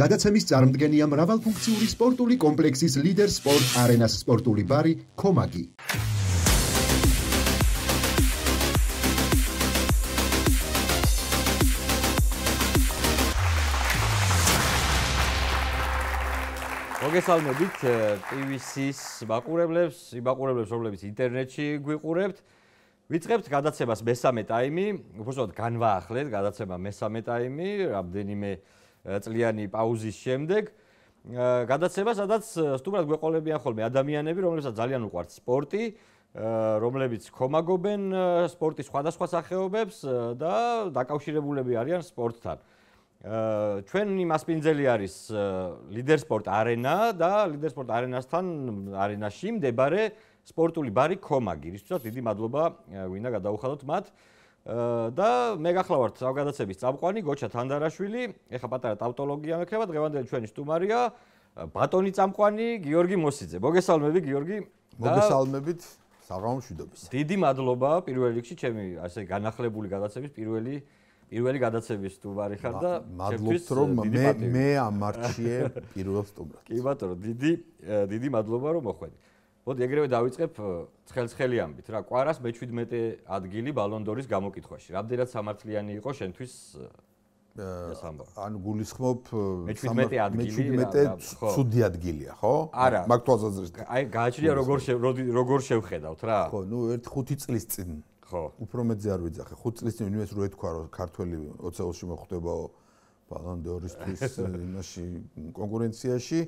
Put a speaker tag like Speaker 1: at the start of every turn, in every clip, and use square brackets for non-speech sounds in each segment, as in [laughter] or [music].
Speaker 1: გადაცემის წარმოდგენია მრავალფუნქციური სპორტული კომპლექსის ლიდერ სპორტ არენას სპორტული ბარი კომაგი.
Speaker 2: მოგესალმებით TVC-ის მაყურებლებს, იმაყურებლებს, რომლებიც ინტერნეტში გვიყურებთ. ვიწყებთ გადაცემას მესამე ტაიმი, უბრალოდ განვაახლეთ გადაცემა მესამე ტაიმი, რამდენიმე წლიანი პაუზის შემდეგ. გადაცემა, სადაც სტუმრად გვეყოლებიან ხოლმე ადამიანები, რომლებსაც ძალიან უყვართ სპორტი, რომლებიც კომაგობენ სპორტის სხვადასხვა სახეობებს და დაკავშირებულები არიან სპორტთან. ჩვენი მასპინძელი არის ლიდერ სპორტ არენა და ლიდერ სპორტ არენასთან არენაში მდებარე სპორტული ბარი კომაგი, რისთვისაც დიდი მადლობა ვინდა გადაუხადოთ მათ. და მე გახლავართ სავგადაცების წამყვანი გოჩა თანდარაშვილი, ეხა პატარა ტავტოლოგია მექნება, დღევანდელი ჩვენი სტუმარია ბატონი წამყვანი გიორგი მოსიძე. მოგესალმები გიორგი.
Speaker 3: მოგესალმებით. საღამოშვიდობის.
Speaker 2: დიდი მადლობა პირველ რიგში ჩემი ასე განახლებული გადაცემის პირველი პირველი გადაცემის სტუმარი ხარ და
Speaker 3: მადლობთ რომ მე მე ამარჩიე პირველ სტუმრად.
Speaker 2: კი ბატონო, დიდი დიდი მადლობა რომ მოხვედი. მოდი ეგრევე დავიწყებ ცხელ-ცხელიანობით რა. ყვარას მე-17 ადგილი ბალონდორის გამოკითხვაში. რამდენად სამართლიანი იყო შენთვის ეს ამბავი?
Speaker 3: ანუ გულისხმობ
Speaker 2: მე-17 ადგილი
Speaker 3: მე-17 ცუდი ადგილია, ხო? მაგ თვალსაზრისით.
Speaker 2: აი გააჩნია როგორ როგორ შევხედავთ რა?
Speaker 3: ხო, ნუ 1-5 წლის წინ.
Speaker 2: ხო.
Speaker 3: უფრო მეძე არ ვიძახე. 5 წლის წინ იმას რო ეთქვა რომ ქართველი ოცეულში მოხვდებაო ბალონდორისთვის იმაში კონკურენციაში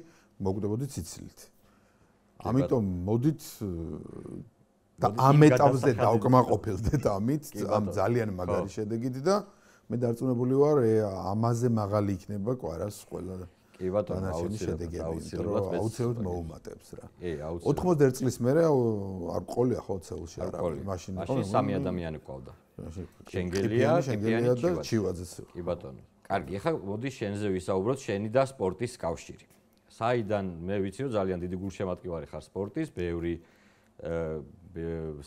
Speaker 3: მოგვდებოდი ციცილით. ამიტომ მოდით და ამ ეტაპზე დავკმაყოფილდეთ ამით ამ ძალიან მაგარი შედეგით და მე დარწმუნებული ვარ ამაზე მაღალი იქნება ყვარას ყველა
Speaker 2: კი ბატონო აუცილებლად
Speaker 3: აუცილებლად მოუმატებს რა.
Speaker 2: კი აუცილებლად.
Speaker 3: 81 წლის მერე არ ყოლია ხო ცეულში
Speaker 2: არა მაშინ მაშინ სამი ადამიანი ყავდა შენგელია
Speaker 3: შენგელია და ჩივაძეც
Speaker 2: კი ბატონო. კარგი ახლა მოდი შენზე ვისაუბროთ შენი და სპორტის კავშირი საიდან მე ვიცი რომ ძალიან დიდი გულშემატკივარი ხარ სპორტის, ბევრი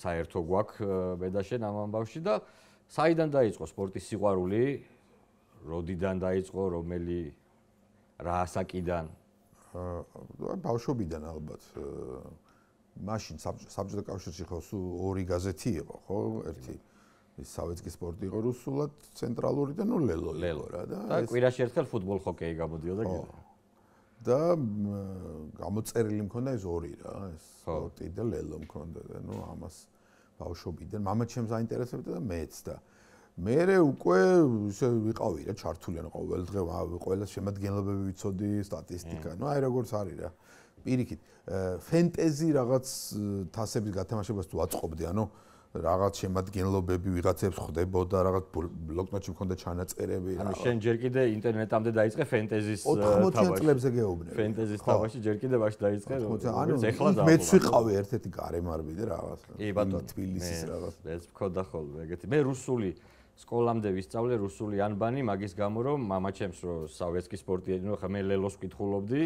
Speaker 2: საერთო გვაქვს მე და შენ ამ ამბავში და საიდან დაიწყო სპორტის სიყვარული? როდიდან დაიწყო, რომელი რა ასაკიდან?
Speaker 3: აა ბავშვობიდან ალბათ. მაშინ საბჭოთა კავშირში ხო სულ ორი გაზეთი იყო, ხო? ერთი ის სავეცკი სპორტი იყო რუსულად, ცენტრალური და ნუ ლელო
Speaker 2: ლელო
Speaker 3: რა
Speaker 2: და და კვირაში ერთხელ ფუტბოლ ჰოკეი გამოდიოდა
Speaker 3: კი? და გამოწერილი მქონდა ეს ორი რა, ეს სპორტი და ლელო მქონდა და ნუ ამას ბავშვობიდან. მამა ჩემს აინტერესებდა და მეც და. მე უკვე ისე ვიყავი რა ჩართული ანუ ყოველ დღე ყველა შემადგენლობები ვიცოდი სტატისტიკა ნუ აი როგორც არის რა. პირიქით ფენტეზი რაღაც თასების გათამაშებას თუ აწყობდი ანუ რაღაც შემადგენლობები ვიღაცებს ხდებოდა რაღაც ბლოკნოტში მქონდა ჩანაწერები
Speaker 2: ანუ შენ ჯერ კიდე ინტერნეტამდე დაიწყე ფენტეზის
Speaker 3: 80 წლებზე გეუბნები.
Speaker 2: ფენტეზის თამაში ჯერ კიდე ბაში დაიწყე
Speaker 3: ანუ ეხლა და მეც ვიყავი ერთ-ერთი გარემარბი და რაღაც
Speaker 2: კი ბატონო
Speaker 3: თბილისის რაღაც.
Speaker 2: ეს მქონდა ხოლმე ეგეთი. მე რუსული სკოლამდე ვისწავლე რუსული ანბანი მაგის გამო რომ მამაჩემს რო სავიეტსკი სპორტი ნუ ხა მე ლელოს ვკითხულობდი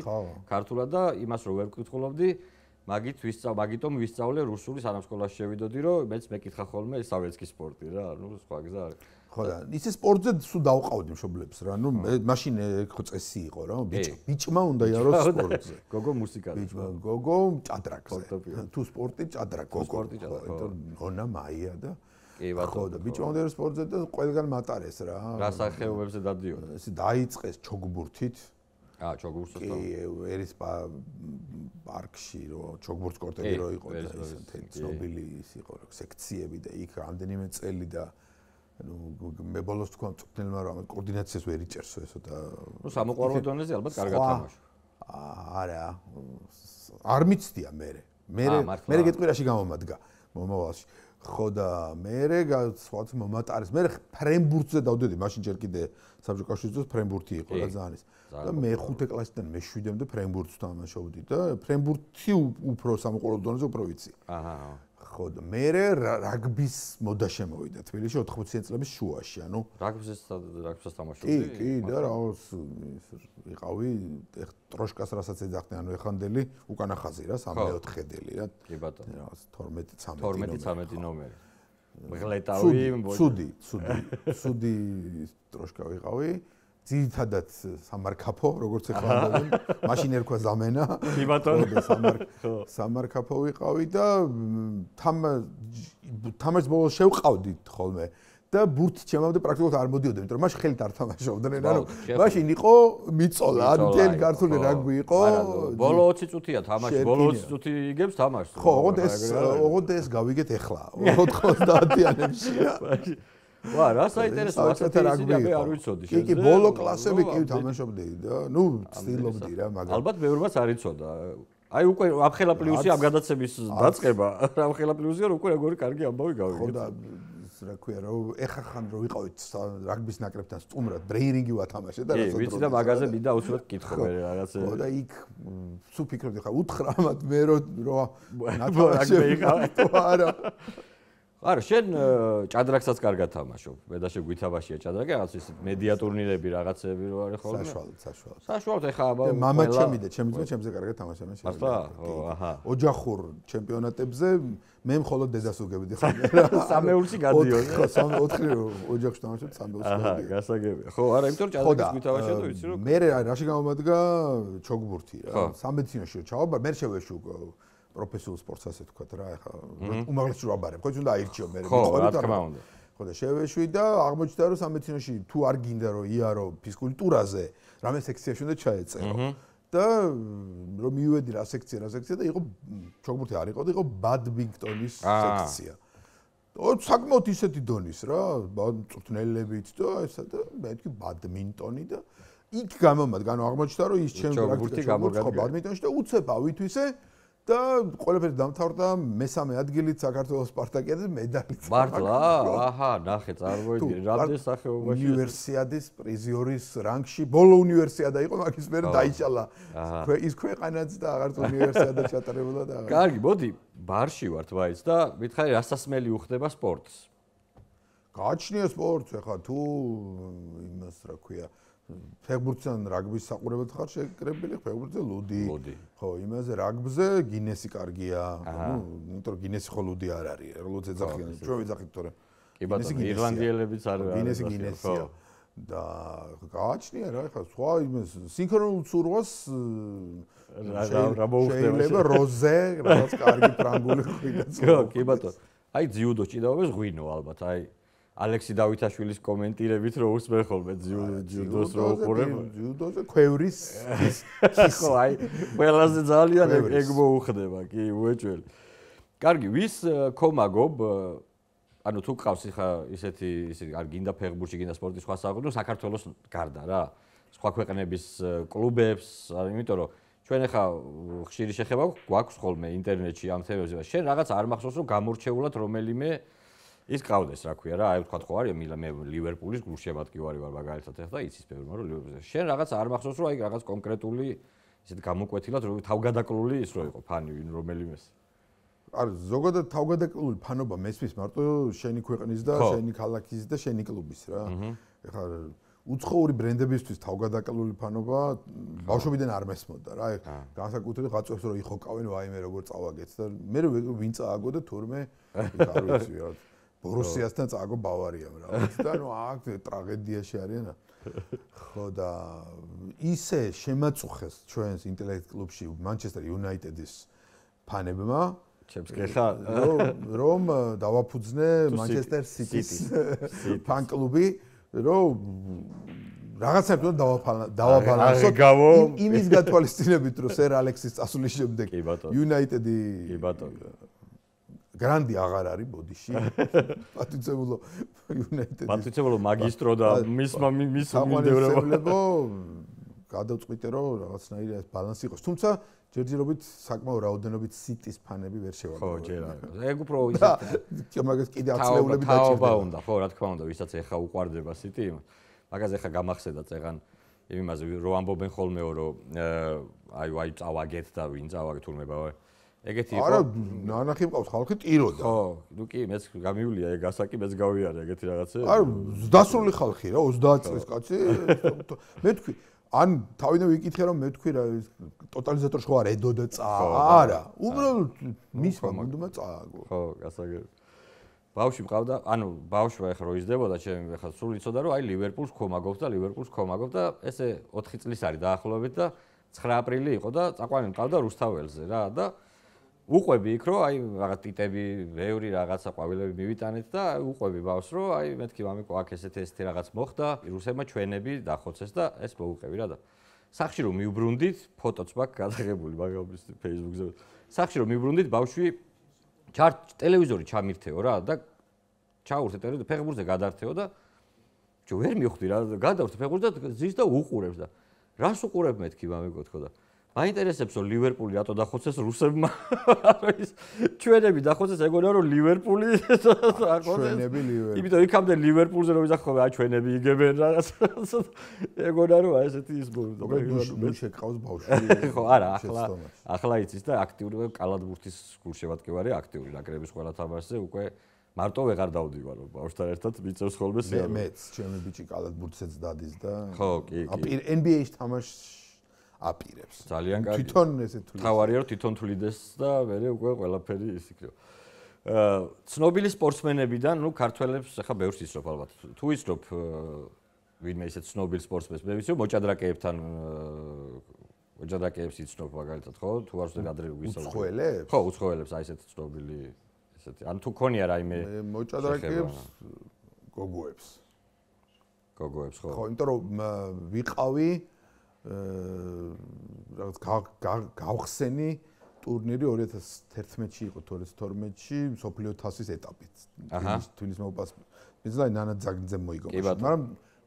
Speaker 2: ქართულად და იმას რო ვერ ვკითხულობდი მაგით ვისწავ მაგიტომ ვისწავლე რუსული სანამ სკოლაში შევიდოდი რომ მეც მეკითხა ხოლმე სავერცკი სპორტი რა ანუ სხვა გზა არის
Speaker 3: ხო და ისე სპორტზე სულ დავყავდი მშობლებს რა ნუ მაშინ ხო წესი იყო რა ბიჭო ბიჭმა უნდა იაროს სპორტზე.
Speaker 2: გოგო მუსიკაზე.
Speaker 3: ბიჭმა გოგო ჭადრაკზე. თუ სპორტი ჭადრა გოგო
Speaker 2: სპორტი ჭადრა
Speaker 3: ნონა მაია და
Speaker 2: კი ბატონო ხო
Speaker 3: და ბიჭმა უნდა იაროს სპორტზე და ყველგან მატარეს რა.
Speaker 2: რა სახეობებზე დადიოდა?
Speaker 3: ესე დაიწყეს ჩოგბურთით.
Speaker 2: აა ჩოგბურთს ხო
Speaker 3: კი ერის პარკში რო ჩოგბურთს კორტები რო იყო და ეს ცნობილი ის იყო რო სექციები და იქ რამდენიმე წელი და ну მე ბოლოს თქვა წვნელმა რომ კოორდინაციას ვერ იჭერსო ესო და
Speaker 2: ну სამოყვარულო დონეზე ალბათ კარგად თამაშო
Speaker 3: არა არ მიცდია მე მე მე გეტყვირაში გამომადგა მომავალში ხო და მე სხვაც მომატარეს მე ფრენბურთზე დავდედი მაშინ ჯერ კიდე საბჭო კავშირზე ფრენბურთი იყო რა ძალიან ის და მე ხუთე კლასიდან მე შვიდემდე ფრენბურთს თამაშობდი და ფრენბურთი უფრო სამყარო დონეზე უფრო ვიცი. აჰა. ხო და მე რაგბის მოდა შემოვიდა თბილისში 80 წლების შუაში, ანუ
Speaker 2: რაგბის რაგბის თამაშობდი.
Speaker 3: კი, კი, და რა ვიყავი ტროშკას რასაც ეძახდნენ, ანუ ეხანდელი უკანა ხაზი რა, 3-4-დელი რა.
Speaker 2: კი ბატონო.
Speaker 3: რა 12-13
Speaker 2: 12-13 ნომერი. მღლეტავი,
Speaker 3: ცუდი, ცუდი, ცუდი [laughs] ტროშკა ვიყავი. ძირითადად სამარკაფო, როგორც ახლა ამბობენ, მაშინ ერქვა ზამენა.
Speaker 2: კი ბატონო,
Speaker 3: სამარკაფო. სამარკაფო ვიყავი და თამ თამაშს ბოლოს შევყავდით ხოლმე. და ბურთი ჩემამდე პრაქტიკულად არ მოდიოდა, იმიტომ რომ მაშინ ხელით არ თამაშობდნენ, ანუ მაშინ იყო მიწოლა, ანუ თელ ქართული რაგბი იყო.
Speaker 2: ბოლო 20 წუთია თამაში, ბოლო 20 წუთი იგებს თამაშს.
Speaker 3: ხო, ოღონდ ეს ოღონდ ეს გავიგეთ ეხლა, 90-იანებშია. [laughs]
Speaker 2: ვა, რა საინტერესო ასეთი რაგბი არ ვიცოდი
Speaker 3: შენ. კი, კი, ბოლო კლასები კი თამაშობდი და ნუ ცდილობდი რა,
Speaker 2: მაგრამ ალბათ მეორმაც არ იცოდა. აი უკვე ამხელა პლუსი ამ გადაცემის დაწყება, [laughs] ამხელა პლუსი რომ უკვე როგორი კარგი ამბავი გავიგე. ხო და
Speaker 3: რა ქვია რა ეხა ხან რო ვიყავით რაგბის ნაკრებთან სტუმრად ბრეირინგი ვათამაშე და
Speaker 2: რა უნდა ვიცი და მაგაზე მინდა უსურვოთ კითხო მე რაღაცა
Speaker 3: ხო და იქ სულ ფიქრობდი ხა უთხრა ამათ მე რო რო [laughs] ნათამაშე ვიყავ არა [laughs]
Speaker 2: არა შენ ჭადრაკსაც კარგად თამაშობ. მე და შე გვითაბაშია ჭადრაკი რაღაც ის მედია ტურნირები რაღაცები რო არის ხოლმე.
Speaker 3: საშუალოდ საშუალოდ.
Speaker 2: საშუალოდ ეხა აბა
Speaker 3: მამა ჩემი და ჩემი ძმა ჩემზე კარგად თამაშობენ
Speaker 2: შენ ახლა ო აჰა.
Speaker 3: ოჯახურ ჩემპიონატებზე მე მხოლოდ დედას უგებდი ხოლმე [laughs]
Speaker 2: სამეულში გადიო
Speaker 3: ხო სამ ოთხი ოჯახში თამაშობ სამეულში
Speaker 2: აჰა გასაგებია. ხო არა იმიტომ რომ ჭადრაკის გვითაბაშია და ვიცი რომ
Speaker 3: მე რაში გამომადგა? ჩოგბურთი რა. სამედიცინოში ჩავაბარ მე შევეში უკვე პროფესიულ სპორტს ასე თქვათ რა ეხლა უმაღლესი რო აბარებ ხო თუნდა აირჩიო მე
Speaker 2: ხო რა თქმა უნდა.
Speaker 3: ხო და შევეშვი და აღმოჩნდა რომ სამედიცინოში თუ არ გინდა რომ იარო ფიზკულტურაზე რამე სექციაში უნდა ჩაეწერო. და რომ მივედი რა სექცია რა სექცია და იყო ჩოგბურთი არ იყო და იყო ბადმინტონის სექცია. საკმაოდ ისეთი დონის რა წვრთნელებით და ესა და მე თქვი ბადმინტონი და იქ გამომადგა ანუ აღმოჩნდა რომ ის ჩემ პრაქტიკაში ჩოგბურთი ბადმინტონში და უცებ ავითვისე და ყველაფერი დამთავრდა მესამე ადგილით საქართველოს სპარტაკიადის მედალით.
Speaker 2: მართლა? აჰა, ნახე, წარმოიდგინე, რამდენი სახეობაში
Speaker 3: უნივერსიადის პრიზიორის რანგში, ბოლო უნივერსიადა იყო, მაგის მერე დაიჭალა. ის ქვეყანაც და აღარც უნივერსიადა ჩატარებულა და
Speaker 2: კარგი, მოდი, ბარში ვართ ვაიც და მითხარი რასასმელი უხდება სპორტს?
Speaker 3: გააჩნია სპორტს, ეხა თუ იმას რა ქვია, ფეგბურთთან რაგბის საყურებლად ხარ შეკრებილი ფეგბურთზე ლუდი. ხო იმაზე რაგბზე გინესი კარგია. ნუ იმიტომ რომ გინესი ხო ლუდი არ არის ლუდს ეძახიან ჩვენ ვიძახით თორე.
Speaker 2: კი ბატონო ირლანდიელებიც არ
Speaker 3: არის გინესი გინესია. და გააჩნია რა ხა სხვა იმას სინქრონულ ცურვას
Speaker 2: რა მოუხდება
Speaker 3: შეიძლება როზე რაღაც კარგი ფრანგული [laughs] ხვიდა
Speaker 2: კი ბატონო. აი ძიუდო ჭიდაობის ღვინო ალბათ აი ალექსი დავითაშვილის კომენტირებით რო უსმენ ხოლმე ჯუდოს რო უყურებ.
Speaker 3: ჯუდოზე ქვევრის [laughs]
Speaker 2: ხო აი ყველაზე ძალიან ეგ მოუხდება კი უეჭველი. კარგი ვის კომაგობ ანუ თუ ყავს ხა ისეთი ისეთი არ გინდა ფეხბურთი გინდა სპორტის სხვა საერთოდ საქართველოს გარდა რა. სხვა ქვეყნების კლუბებს იმიტომ რომ ჩვენ ახლა ხშირი შეხება გვაქვს ხოლმე ინტერნეტში ამ თემებზე. შენ რაღაც არ მახსოვს რომ გამორჩეულად რომელიმე ის ყავდეს რა ქვია რა. აი ვთქვა ხო არის მე ლივერპულის გულშემატკივარი ვარ მაგალითად ეხლა იცის ბევრი მაგრამ ლივერპულის შენ რაღაც არ მახსოვს რომ აი რაღაც კონკრეტული ისეთ გამოკვეთილად რომ თავგადაკლული ის რო იყო ფანი ვინ რომელიმეს?
Speaker 3: არ ზოგადად თავგადაკლული ფანობა მესმის მარტო შენი ქვეყნის და შენი ქალაქის და შენი კლუბის რა. ეხლა უცხოური ბრენდებისთვის თავგადაკლული ფანობა ბავშვობიდან არ მესმოდა რა. განსაკუთრებით ღაწვებს რომ იხოკავენ ვაიმე როგორ წავაგეთ და მე ვინ წააგო და თურმე [laughs] არ ვიცი რა ბორუსიასთან წააგო ბავარიამ რა. და ნუ აქ ტრაგედიაში არიან. ხო და ისე შემაწუხეს ჩვენს ინტელექტ კლუბში მანჩესტერ იუნაიტედის ფანებმა.
Speaker 2: ჩემს გეხა.
Speaker 3: რომ დავაფუძნე მანჩესტერ სიტის ფან კლუბი რომ რაღაცა თქო დავაბალანსოთ იმის გათვალისწინებით რომ სერ ალექსის წასulis შემდეგ იუნაიტედი
Speaker 2: კი ბატონო
Speaker 3: გრანდი აღარ არის ბოდიში. [laughs] პატრიცებულო
Speaker 2: იუნაიტედი. პატრიცებულო მაგისტრო და მის მის მიმდევრება.
Speaker 3: გადავწყვიტე რომ რაღაცნაირი ეს ბალანსი იყოს. თუმცა ჯერჯერობით საკმაო რაოდენობით სიტის ფანები ვერ შევარდა.
Speaker 2: ხო, ჯერ არა. ეგ უფრო ისე
Speaker 3: მაგას კიდე აცლეულები
Speaker 2: დაჭირდა. თაობა უნდა, ხო, რა თქმა უნდა, ვისაც ეხა უყარდება სიტი. მაგაზე ეხა გამახსენდა წეგან იმაზე რომ ამბობენ ხოლმეო რომ აი აი წავაგეთ და ვინ წავაგეთ თურმე ბავე. ეგეთი იყო.
Speaker 3: არა, ნანახი მყავს ხალხი ტიროდა.
Speaker 2: ხო, ნუ კი, მეც გამივლია ეგ ასაკი, მეც გავიარე ეგეთი რაღაცა.
Speaker 3: არა, დასრული ხალხი რა, 30 წლის კაცი. მე თქვი, ან თავიდან ვიკითხე რომ მე თქვი რა ტოტალიზატორში ხო არა ედოდა წა არა უბრალოდ მის მომდმა წააგო
Speaker 2: ხო გასაგები ბავშვი მყავდა, ანუ ბავშვი ახლა რო იზრდებოდა, ჩემი ახლა სულ იცოდა რომ აი ლივერპულს ქომაგობს და ლივერპულს ქომაგობს და ესე 4 წლის არის დაახლოებით და 9 აპრილი იყო და წაყვანი მყავდა რუსთაველზე რა და უყვები იქ რომ აი რაღაც ტიტები, ბევრი რაღაცა ყვავილები მივიტანეთ და უყვები ბავშვს რომ აი მეთქი მამიკო აქ ესეთი ესეთი რაღაც მოხდა, რუსებმა ჩვენები დახოცეს და ეს მოუყევი რა და სახში რომ მიუბრუნდით, ფოტოც მაქვს გადაღებული მაგალითად Facebook-ზე. სახში რომ მიუბრუნდით, ბავშვი ჩარ ტელევიზორი ჩამირთეო რა და ჩაურთე ტელევიზორზე ფეხბურთზე გადართეო და ჯო ვერ მიხვდი რა გადავთე ფეხბურთზე და ზის და უყურებს და რას უყურებ მეთქი მამიკო თქო და მაინტერესებს რომ ლივერპული რატო დახოცეს რუსებმა? [laughs] არის ჩვენები დახოცეს ეგონა რომ ლივერპული [laughs]
Speaker 3: დახოცეს? ჩვენები ლივერპული.
Speaker 2: იმიტომ იქამდე ლივერპულზე რომ ვიზახობ აი ჩვენები იგებენ რაღაც. [laughs] ეგონა რომ აი ესეთი ის
Speaker 3: მე შეკავს ბავშვი
Speaker 2: ხო არა ახლა ახლა იცის და აქტიური კალათბურთის გულშევატკივარი აქტიური ნაკრების ყველა თამაშზე უკვე მარტო ვეღარ დავდივარო ბავშვთან ერთად მიწევს ხოლმე
Speaker 3: სიამოვნებას მეც ჩემი ბიჭი კალათბურთსაც დადის და
Speaker 2: ხო კი კი.
Speaker 3: NBA-ში თამაშს აპირებს.
Speaker 2: ძალიან კარგი.
Speaker 3: თვითონ ესე თulis.
Speaker 2: თავარია რომ თვითონ თulides და მე უკვე ყველაფერი ის იქნება. აა ცნობილი სპორტსმენებიდან, ну, ქართველებს ახლა ბევრს ისროფ ალბათ. თუ ისროფ ვინმე ისეთ ცნობილ სპორტსმენს, მე ვიცი, მოჭადრაკეებთან მოჭადრაკეებს იცნობ მაგალითად, ხო? თუ არ ვსვენ ადრე ვისაუბრე.
Speaker 3: უცხოელებს?
Speaker 2: ხო, უცხოელებს აი ესეთ ცნობილი ესეთი. ან თუ ქონია რაიმე
Speaker 3: მოჭადრაკეებს გოგოებს.
Speaker 2: გოგოებს ხო?
Speaker 3: ხო, იმიტომ რომ ვიყავი რაღაც გავხსენი ტურნირი 2011-ში იყო 2012-ში სოფლიო თასის ეტაპით. აჰა. თუნის მოუპას. მიზლაი ნანა ძაგძე მოიგო. მაგრამ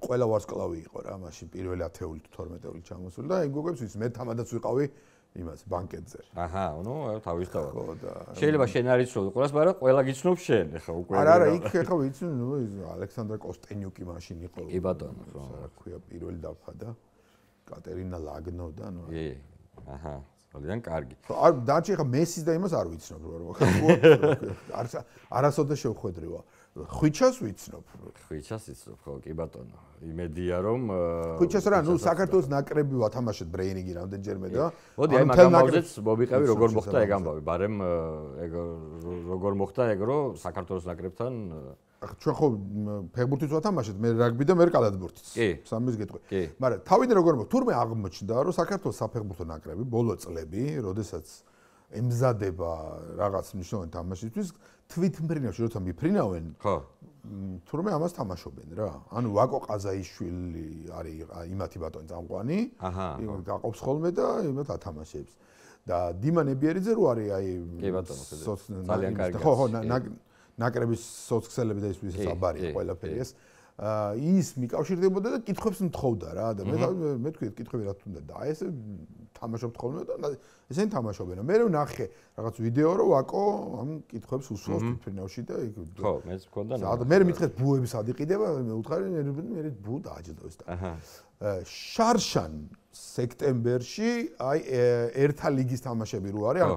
Speaker 3: ყველა ვარსკვლავი იყო რა, მაშინ პირველი 10-ული 12-ული ჩამოსული და ეგოგებს ვის მე თამადაც ვიყავი იმას ბანკეტზე.
Speaker 2: აჰა, ნუ თავისთავად. ხო და შეიძლება შენ არის რო ყოლას, მაგრამ ყველა გიცნობს შენ, ეხა უკვე.
Speaker 3: არა, არა, იქ ეხა ვიცი, ნუ ალექსანდრე კოსტენიუკი მაშინ იყო.
Speaker 2: კი ბატონო,
Speaker 3: რა ქვია პირველი დაფა და კატერინა ლაგნო და ნუ
Speaker 2: კი აჰა ძალიან კარგი.
Speaker 3: არ დაჭი ხა მესის და იმას არ ვიცნობ რა ხა არ არასოდეს შევხვედრივა. ხვიჩას ვიცნობ?
Speaker 2: ხვიჩას ვიცნობ ხო კი ბატონო. იმედია რომ
Speaker 3: ხვიჩას რა ნუ საქართველოს ნაკრები ვათამაშეთ ბრეინინგი რამდენჯერმე და
Speaker 2: მოდი აი მაგ ამბავზეც მოვიყევი როგორ მოხდა ეგ ამბავი. ბარემ ეგ როგორ მოხდა ეგ რომ საქართველოს ნაკრებთან
Speaker 3: ჩვენ ხო ფეხბურთიც ვათამაშეთ, მე რაგბი და მე კალათბურთიც. სამის გეტყვი. მაგრამ თავიდან როგორ მოხდა? თურმე აღმოჩნდა, რომ საქართველოს საფეხბურთო ნაკრები ბოლო წლები, როდესაც ემზადება რაღაც მნიშვნელოვანი თამაშისთვის, თვითმფრინავში როცა მიფრინავენ,
Speaker 2: ხო.
Speaker 3: თურმე ამას თამაშობენ რა. ანუ ვაკო ყაზაიშვილი არის იმათი ბატონი წამყვანი.
Speaker 2: აჰა.
Speaker 3: გაყოფს ხოლმე და იმათ ათამაშებს. და დიმან ებიერიძე რო არის აი
Speaker 2: კი ბატონო, ძალიან კარგი.
Speaker 3: ხო, ხო, ნაკრების სოციალები და ის ვისაც აბარია ყველაფერი ეს ის მიკავშირდებოდა და კითხვებს მთხოვდა რა და მე მე თქვი კითხვები რა თუნდა და ეს თამაშობთ ხოლმე და ესენი თამაშობენ. მე მე ნახე რაღაც ვიდეო რო ვაკო ამ კითხვებს უსვამს თვითფრინავში და იქ
Speaker 2: ხო მეც მქონდა
Speaker 3: და მე მითხეთ ბუების ადიყიდება მე უთხარი მე ბუ დააჯდოს და აჰა. შარშან სექტემბერში აი ერთა ლიგის თამაშები რო არის ანუ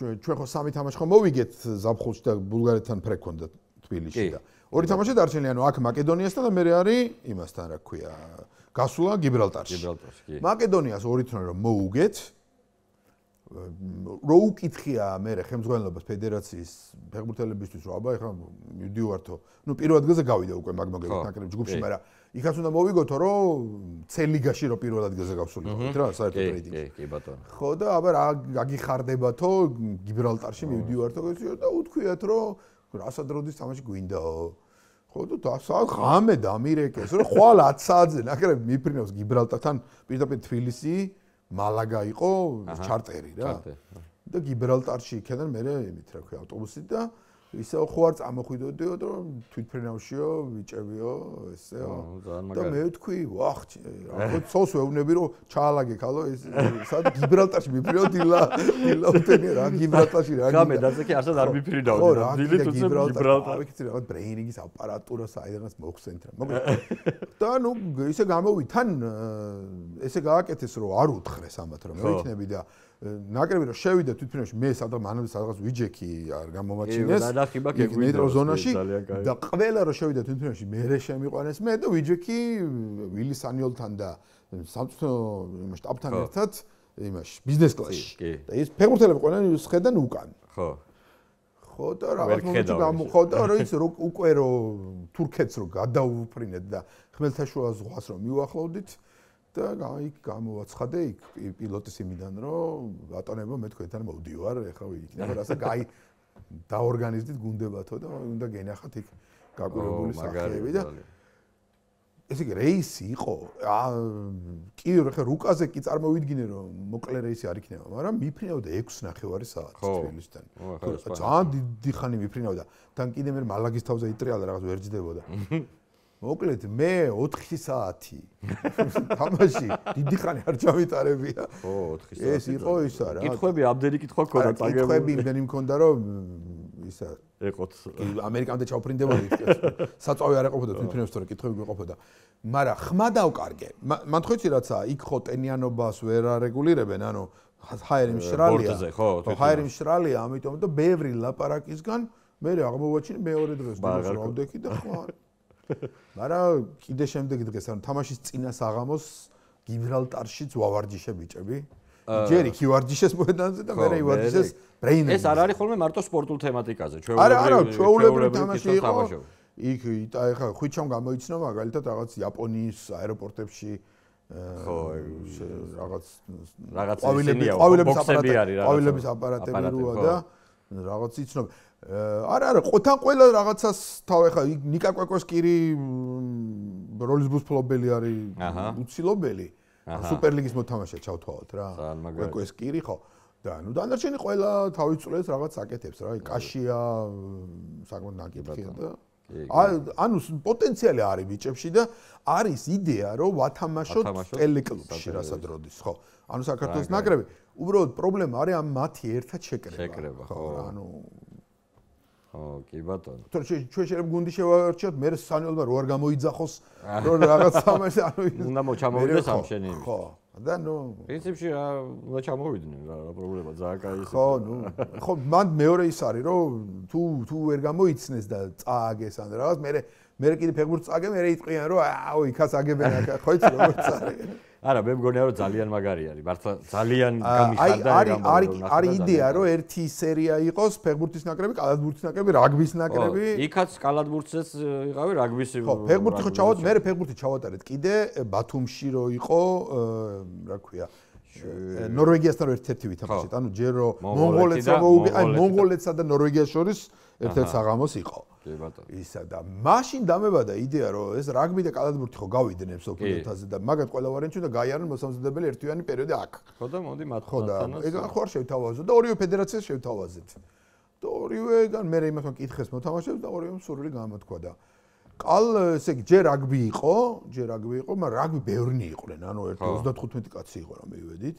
Speaker 3: ჩვენ ჩვენ ხო სამი თამაში ხო მოვიგეთ ზაფხულში და ბულგარეთთან ფრეკონდა თბილისში და ორი თამაში დარჩენილი ანუ აქ მაკედონიასთან და მე არის იმასთან რა ქვია გასულა გიბრალტარში
Speaker 2: გიბრალტარში კი.
Speaker 3: მაკედონიას ორი თვე რომ მოუგეთ რო უკითხია მე ხელმძღვანელობას ფედერაციის ფეხბურთელებისთვის რომ აბა ეხლა მივდივართო ნუ პირველ ადგილზე გავიდა უკვე მაგ მაგ ნაკრებ ჯგუფში მაგრამ იქაც უნდა მოვიგოთო რომ ცელიგაში რო პირველ ადგილზე გავსულიყავით რა საერთო რეიტინგი
Speaker 2: კი კი ბატონო.
Speaker 3: ხო და აბა რა გაგიხარდებათო გიბრალტარში მივდივართო გეციო და უთქვიათ რომ რასად როდის თამაში გვინდაო. ხო და დასა ღამე დამირეკეს რომ ხვალ 10 საათზე ნაკრები მიფრინავს გიბრალტართან პირდაპირ თბილისი მალაგა იყო ჩარტერი რა. და გიბრალტარში იქიდან მე იმით რა ქვია ავტობუსით და ისე ხო არ წამოხვიდოდიო და თვითფრინავშიო ვიჭებიო ესეო. და მე ვთქვი ვახ რა ცოს ვეუბნები რომ ჩაალაგე ხალო ეს სად გიბრალტარში მიფრინავ დილა დილა უთენი რა გიბრალტარში რა
Speaker 2: გამე დაწეკი არსად არ მიფრინავ
Speaker 3: დილით უცებ გიბრალტარ. ვიცი რაღაც ბრეინინგის აპარატურა საიდანაც მოხსენთ რა მოკლედ და ნუ ისე გამოვითან ესე გააკეთეს რომ არ უთხრეს ამათ რომ მე ვიქნები და ნაკრები რომ შევიდა თვითფრინავში მე სადღაც მანამდე სადღაც ვიჯექი არ გამომაჩინეს. ნეიტრო ზონაში და ყველა რომ შევიდა თვითფრინავში მე შემიყვანეს? მე და ვიჯექი ვილი სანიოლთან და სამწუხო იმ შტაბთან ერთად იმაში ბიზნეს კლასში. და ის ფეხბურთელები ყველანი შეხედან უკან.
Speaker 2: ხო.
Speaker 3: ხო და რაღაც მომენტში გამოხო და რო ის რო უკვე რო თურქეთს რო გადაუფრინეთ და ხმელთაშუა ზღვას რო მიუახლოვდით და აი გამოვაცხადე იქ პილოტის იმიდან რომ ბატონებო მე თქვენთან მოვდივარ ეხლა იქნება რასაც აი დაორგანიზდით გუნდებათო და უნდა გენახათ იქ გაკვირვებული სახეები და ესე იგი რეისი იყო. აა კი ხე რუკაზე კი წარმოვიდგინე რომ მოკლე რეისი არ იქნება მაგრამ მიფრინავდა 6 ნახევარი საათი თბილისიდან ძალიან დიდხანი მიფრინავდა. თან კიდე მე მალაგის თავზე იტრიალდა რაღაც ვერ ჯდებოდა [laughs] მოკლედ მე 4 საათი. თამაში დიდი ხანი არ ჩავიტარებია
Speaker 2: ხო 4 საათი
Speaker 3: ეს იყო ისა რა
Speaker 2: კითხვები ამდენი კითხვა ქონდა
Speaker 3: წაგებული კითხვები იმდენი მქონდა რომ ისა
Speaker 2: ეყოთ.
Speaker 3: ამერიკამდე ჩავფრინდებოდი საწავი არ ეყოფოდა თვითონებს თორე კითხვები გვეყოფოდა. მაგრამ ხმა დავკარგე. მან იცი რაცა იქ ხო ტენიანობას ვერ არეგულირებენ ანუ ჰაერი მშრალია ხო ჰაერი მშრალია ამიტომ და ბევრი ლაპარაკისგან მე აღმოვაჩინე მეორე დროს დავდექი და ხო [laughs] მაგრამ კიდე შემდეგ დღეს ანუ თამაშის წინა საღამოს გიბრალტარშიც ვავარჯიშე ბიჭები. ჯერი კი ვარჯიშეს მოედანზე და მე ვარჯიშეს ბრეინერზე.
Speaker 2: ეს არ არის ხოლმე მარტო სპორტულ თემატიკაზე,
Speaker 3: ჩვეულებრივი. არა, არა, ჩვეულებრივი თამაში იყო. იქ ეხა ხვიჩამ გამოიცნო მაგალითად რაღაც იაპონიის აეროპორტებში
Speaker 2: ხო
Speaker 3: რაღაც
Speaker 2: რაღაც ისინია ბოქსები არის
Speaker 3: რაღაც ყვავილების აპარატები როა და რაღაც იცნობ. არა არა ყოთან ყველა რაღაცას თავ ეხა ნიკა კვეკვესკირი როლის ბუსფლობელი არის უცილობელი. სუპერლიგის მოთამაშე ჩავთვალოთ რა. კვეკვესკირი ხო. და ნუ დანარჩენი ყველა თავიწულებს რაღაც აკეთებს რა. კაშია საკმაოდ ნაკითხია და ანუ პოტენციალი არის ბიჭებში და არის იდეა რომ ვათამაშოთ ტელეკლუბში რასაც როდის ხო. ანუ საქართველოს ნაკრები უბრალოდ პრობლემა არის ამ მათი ერთად შეკრება
Speaker 2: შეკრება ხო
Speaker 3: ანუ
Speaker 2: ხო, კი ბატონო.
Speaker 3: თორე ჩვენ შეიძლება გუნდი შევარჩიოთ, მე სანელბა რო არ გამოიძახოს, რო რაღაც სამაში ანუ
Speaker 2: უნდა მოჩამოვიდეს ამ შენი.
Speaker 3: ხო. და ნუ
Speaker 2: პრინციპში რა უნდა ჩამოვიდნენ რა პრობლემა ძალიან კაი
Speaker 3: ისე. ხო, ნუ ხო, მან მეორე ის არის, რომ თუ თუ ვერ გამოიცნეს და წააგეს ან რაღაც, მე მე კიდე ფეგურს წააგე, მე იტყვიან რომ აუ იქაც აგებენ აქ, ხო იცი როგორც არის.
Speaker 2: არა, მე მგონია რომ ძალიან მაგარი არის. მართლა ძალიან გამიხარდა
Speaker 3: აი არის არის არის იდეა რომ ერთი სერია იყოს ფეხბურთის ნაკრები, კალათბურთის ნაკრები, რაგბის ნაკრები.
Speaker 2: იქაც კალათბურთზეც იყავი რაგბის.
Speaker 3: ხო, ფეხბურთი ხო ჩავოთ, მე ფეხბურთი ჩავატარეთ კიდე ბათუმში რო იყო, რა ქვია, ნორვეგიასთან ერთ-ერთი ვითამაშეთ. ანუ ჯერო მონღოლეთს რომ აი მონღოლეთსა და ნორვეგიას შორის ერთ-ერთ საღამოს იყო.
Speaker 2: კი ბატონო.
Speaker 3: ისა და მაშინ დამებადა იდეა რომ ეს რაგბი და კალათბურთი ხო გავიდნენ სოფლიოთაზე და მაგათ ყველა ვარიანტი უნდა გაიარონ მოსამზადებელი ერთიანი პერიოდი აქ.
Speaker 2: ხო და მოდი მათ
Speaker 3: ხო და ეგ ხო არ შევთავაზო და ორივე ფედერაციას შევთავაზეთ. და ორივეგან მე იმასთან კითხეს მოთამაშეებს და ორივე სურვილი გამოთქვა და კალ ესე იგი ჯერ რაგბი იყო, ჯერ რაგბი იყო, მაგრამ რაგბი ბევრნი იყვნენ, ანუ ერთი 35 კაცი იყო რა მივედით.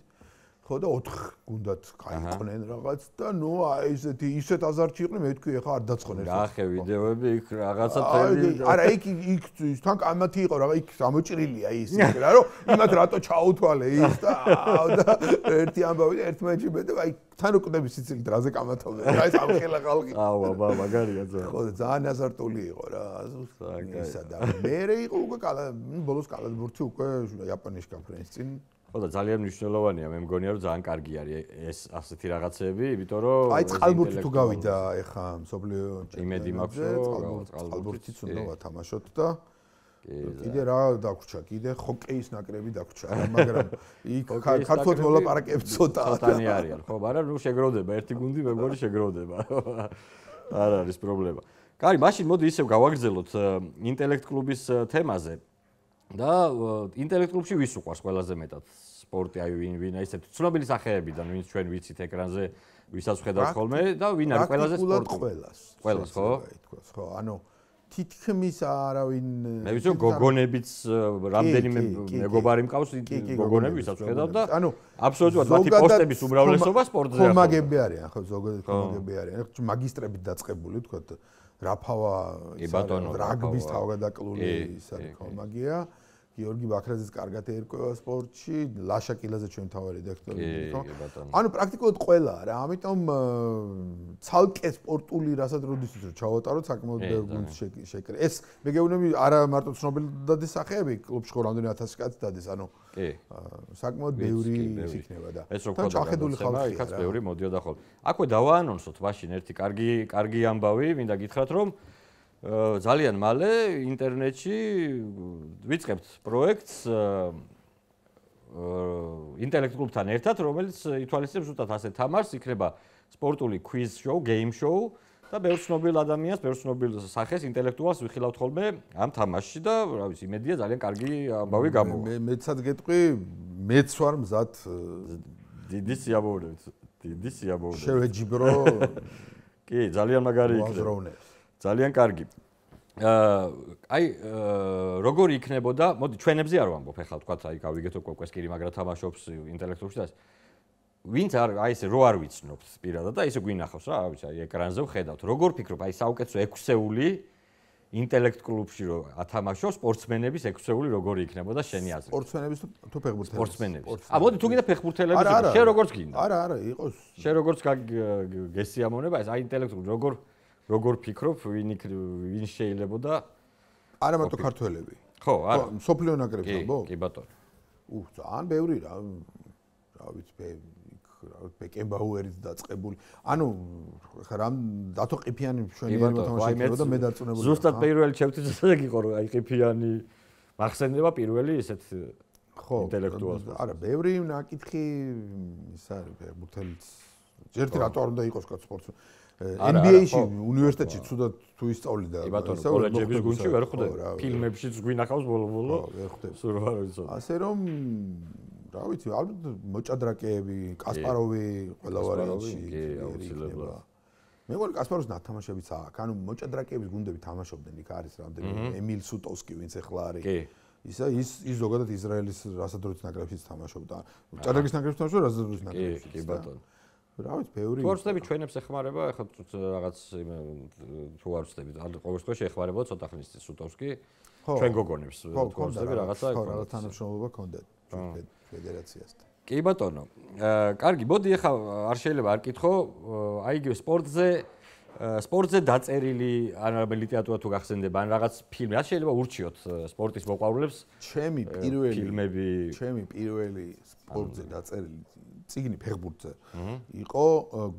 Speaker 3: ხო და 4 გუნდათ გაიყვნენ რაღაც და ნუ აი ესეთი ისეთ აზარჩი იყვნენ მე თქვი ახლა არ დაცხონ
Speaker 2: ერთად გაახე ვიდეოები იქ რაღაცა თემი
Speaker 3: არა იქ იქ თან კამათი იყო რაღაც იქ გამოჭრილია ის [laughs] რა რომ იმათ რატო ჩაუთვალე ის და და ერთი ამბავი და ერთმანეთში მე და აი თან უკდები სიცილით რაზე კამათობდნენ აი სამხელა ხალხი.
Speaker 2: აუ აბა მაგარია
Speaker 3: ძალიან ხო ძალიან აზარტული იყო რა ისა და მე იყო უკვე კალა ბოლოს კალათბურთი უკვე იაპონიაში გაფრენს წინ
Speaker 2: ხო და ძალიან მნიშვნელოვანია მე მგონია რომ ძალიან კარგი არის ეს ასეთი რაღაცები იმიტომ რომ
Speaker 3: აი წყალბურთი თუ გავიდა ეხა მსოფლიო
Speaker 2: იმედი მაქვს რომ
Speaker 3: წყალბურთიც უნდა ვათამაშოთ და კიდე რა დაგვრჩა კიდე ჰოკეის ნაკრები დაგვრჩა მაგრამ იქ ქართულ მოლაპარაკებს ცოტა
Speaker 2: ცოტანი არიან ხო მაგრამ ნუ შეგროვდება ერთი გუნდი მე მგონი შეგროვდება. [laughs] არ არის პრობლემა. კარი მაშინ მოდი ისევ გავაგრძელოთ ინტელექტ კლუბის თემაზე და ინტელექტ კლუბში ვის უყვარს ყველაზე მეტად? სპორტი აი ვინ ვინ აი ესეთ ცნობილი სახეებიდან ვინც ჩვენ ვიცით ეკრანზე ვისაც ხედავთ ხოლმე და ვინ არის ყველაზე სპორტი
Speaker 3: ყველას
Speaker 2: ყველას ხო?
Speaker 3: ხო? ანუ თითქმის არავინ
Speaker 2: მე ვიცი გოგონებიც რამდენიმე მეგობარი მყავს გოგონები ვისაც ხედავ და ანუ აბსოლუტურად მათი პოსტების უმრავლესობა სპორტზეა
Speaker 3: ხო მაგები არიან ხო ზოგადად ხო. მაგები არიან. მაგისტრებით დაწყებული თქო რაფავა
Speaker 2: ბატონო
Speaker 3: რაგბის თავგადაკლული ის არის ხო მაგია გიორგი ბაქრაძის კარგად ერკვევა სპორტში, ლაშა კილაძე ჩვენ თავი რედაქტორი
Speaker 2: იყო.
Speaker 3: ანუ პრაქტიკულად ყველა რა, ამიტომ ცალკე სპორტული რასაც როდესაც რომ ჩავატაროთ საკმაოდ ბევრ გუნდს შეკრე. ეს მე გეუბნები არა მარტო ცნობილი დადის სახეები, კლუბში ხო რამდენი 1000 კაცი დადის, ანუ კი. საკმაოდ ბევრი ის იქნება და
Speaker 2: ეს რო ქონდა ხედული ხალხი, იქაც ბევრი მოდიოდა ხოლმე. აქვე დავაანონსოთ მაშინ ერთი კარგი კარგი ამბავი, მინდა გითხრათ რომ ძალიან მალე ინტერნეტში ვიწყებთ პროექტს ინტელექტუალთან ერთად, რომელიც ითვალისწინებს უბრალოდ ასე თამაშს, იქნება სპორტული quiz show, game show და ბევრ ცნობილ ადამიანს, ბევრ ცნობილ სახეს ინტელექტუალს ვიხილავთ ხოლმე ამ თამაშში და რა ვიცი, იმედია ძალიან კარგი ამბავი გამოვა.
Speaker 3: მე მეცად გეტყვი, მეც ვარ მზად
Speaker 2: დიდი სიამოვნებით. დიდი სიამოვნებით.
Speaker 3: შევეჯიბრო.
Speaker 2: კი, ძალიან მაგარი იქნება. ძალიან კარგი. აი როგორი იქნებოდა? მოდი ჩვენებზე არ ვამბობ ახლა თქვა აი გავიგეთ უკვე კვესკირი მაგრა თამაშობს ინტელექტუალში და ვინც არ აი ესე რო არ ვიცნობთ პირადად და ისე გვინახავს რა, ვიცი აი ეკრანზე ვხედავთ. როგორ ფიქრობ აი საუკეთესო ექვსეული ინტელექტ კლუბში რო ათამაშო სპორტსმენების ექვსეული როგორი იქნებოდა შენი აზრით?
Speaker 3: სპორტსმენების თუ ფეხბურთელების?
Speaker 2: სპორტსმენების. ა მოდი თუ კიდე ფეხბურთელების შენ როგორც გინდა?
Speaker 3: არა, არა, იყოს.
Speaker 2: შენ როგორც გესიამოვნება ეს აი ინტელექტ როგორ როგორ ფიქრობ ვინ ვინ შეიძლება და
Speaker 3: არა მარტო ქართველები.
Speaker 2: ხო არა.
Speaker 3: სოფლიო ნაკრებს ამბო
Speaker 2: კი ბატონო.
Speaker 3: უ ძალიან ბევრი რა რა ვიცი მე რა ბეკენბაუერიც დაწყებული. ანუ ხა რამ დათო ყიფიანი შვენიერმა თამაშობდა და მე დარწმუნებული
Speaker 2: ზუსტად პირველი ჩემთვის ესე გიყო რომ აი ყიფიანი მახსენდება პირველი ესეთ
Speaker 3: ხო
Speaker 2: ინტელექტუალს.
Speaker 3: არა ბევრი ნაკითხი ის არის ბურთელიც. ერთი რატო არ უნდა იყოს კაც სპორტს NBA-ში უნივერსიტეტში თუდად თუ ისწავლიდა.
Speaker 2: ბატონო კოლეჯების გუნდში ვერ ხვდები? ფილმებშიც გვინახავს ბოლო-ბოლო
Speaker 3: ვერ ხვდები.
Speaker 2: სულ რა ვიცი
Speaker 3: ასე რომ რა ვიცი ალბათ მოჭადრაკეები კასპაროვი ყველა ვარიანტში
Speaker 2: კი აუცილებლად.
Speaker 3: მე მგონი კასპაროვს ნათამაშებიც აქვს ანუ მოჭადრაკეების გუნდები თამაშობდნენ იქ არის რამდენი ემილ სუტოვსკი ვინც ახლა არის.
Speaker 2: კი.
Speaker 3: ისა ის ის ზოგადად ისრაელის რასადროც ნაკრებშიც თამაშობდა. მოჭადრაკის ნაკრებშიც თამაშობდა რასადროც ნაკრებშიც
Speaker 2: კი კი ბატონო
Speaker 3: რა ვიცი, ბევრი.
Speaker 2: თუ არ ვწდები ჩვენებს ეხმარება, ახლა რაღაც თუ არ ვწდები, ან ყოველ შემთხვევაში ეხმარება ცოტა ხნის სუტოვსკი. ჩვენ გოგონებს
Speaker 3: თუ არ ვწდები რაღაცა, ხო, რა თანამშრომლობა ქონდეთ ფედერაციასთან.
Speaker 2: კი ბატონო. აა კარგი, მოდი ახლა არ შეიძლება არ კითხო, აი იგივე სპორტზე სპორტზე დაწერილი ან რა ლიტერატურა თუ გახსენდება, ან რაღაც ფილმი, რა შეიძლება ურჩიოთ სპორტის მოყვარულებს?
Speaker 3: ჩემი პირველი
Speaker 2: ფილმები,
Speaker 3: ჩემი პირველი სპორტზე დაწერილი ციგნი ფეხბურთზე. იყო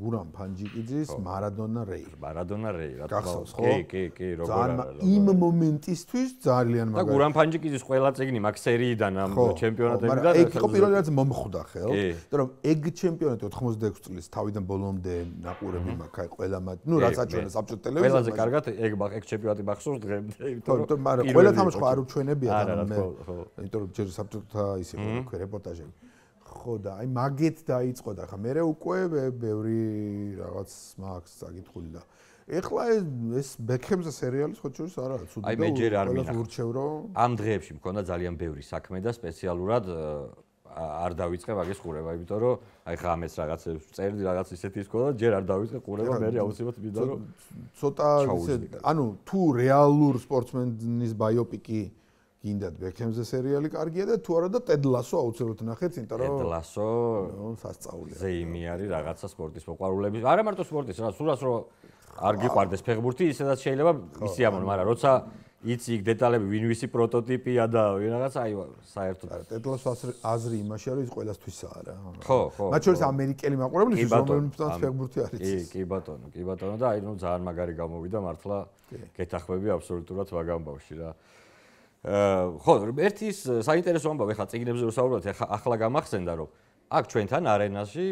Speaker 3: გურამ ფანჯიკიძის მარადონა რეი.
Speaker 2: მარადონა რეი რა
Speaker 3: თქმა
Speaker 2: უნდა. კი კი კი
Speaker 3: როგორ არა იმ მომენტისთვის ძალიან
Speaker 2: მაგარი და გურამ ფანჯიკიძის ყველა ციგნი მაგ სერიიდან ამ ჩემპიონატებიდან
Speaker 3: და ეგ იყო პირველი რაც მომხვდა ხელ. იმიტომ რომ ეგ ჩემპიონატი 86 წლის თავიდან ბოლომდე ნაყურები მაქვს აი ყველა მათ ნუ რაც აჩვენა საბჭოთა ტელევიზიაში
Speaker 2: ყველაზე კარგად ეგ ეგ ჩემპიონატი მახსოვს დღემდე
Speaker 3: იმიტომ რომ მაგრამ ყველა თამაში ხო არ უჩვენებია და მე იმიტომ რომ ჯერ საბჭოთა ისე ხო რეპორტაჟები ხო და აი მაგეთ დაიწყო და ხა. მე უკვე ბევრი რაღაც მაქვს საკითხული და ეხლა ეს ბექემზე სერიალი ხო შეიძლება არა ცუდი
Speaker 2: აი მე ჯერ არ მინახავ ამ დღეებში მქონდა ძალიან ბევრი საქმე და სპეციალურად არ დავიწყე მაგის ყურება, იმიტომ რომ აი ხა ამეს რაღაცებს წერდი რაღაც ისეთი ის ქონდა, ჯერ არ დავიწყე ყურება, მე აუცილებლად მინდა რომ
Speaker 3: ცოტა ისე ანუ თუ რეალურ სპორტსმენის ბაიოპიკი გინდათ ბექემზე სერიალი კარგია და თუ არა და ტედლასო აუცილებლად ნახეთ, იმიტომ რომ
Speaker 2: ტედლასო
Speaker 3: ნუ სასწაულია.
Speaker 2: ზეიმი არის რაღაცა სპორტის მოყვარულების. არა მარტო სპორტის, რა სულას რო არ გიყვარდეს ფეხბურთი, ისედაც შეიძლება ისი ამონ, მაგრამ როცა იცი იქ დეტალები, ვინ ვისი პროტოტიპია და რაღაცა აი საერთოდ
Speaker 3: ტედლასო აზრი იმაში არის, ის ყოველასთვისაა რა.
Speaker 2: ხო, ხო.
Speaker 3: მათ შორის ამერიკელი მაყურებლები, რომელთაც ფეხბურთი არის.
Speaker 2: კი, კი ბატონო, კი ბატონო და აი ნუ ძალიან მაგარი გამოვიდა მართლა გეთახმები აბსოლუტურად ვაგამ ბავში რა. ხო, ერთი საინტერესო ამბავი ხა ციგნებზე ვსაუბრობთ, ახლა ახლა გამახსენდა რომ აქ ჩვენთან არენაში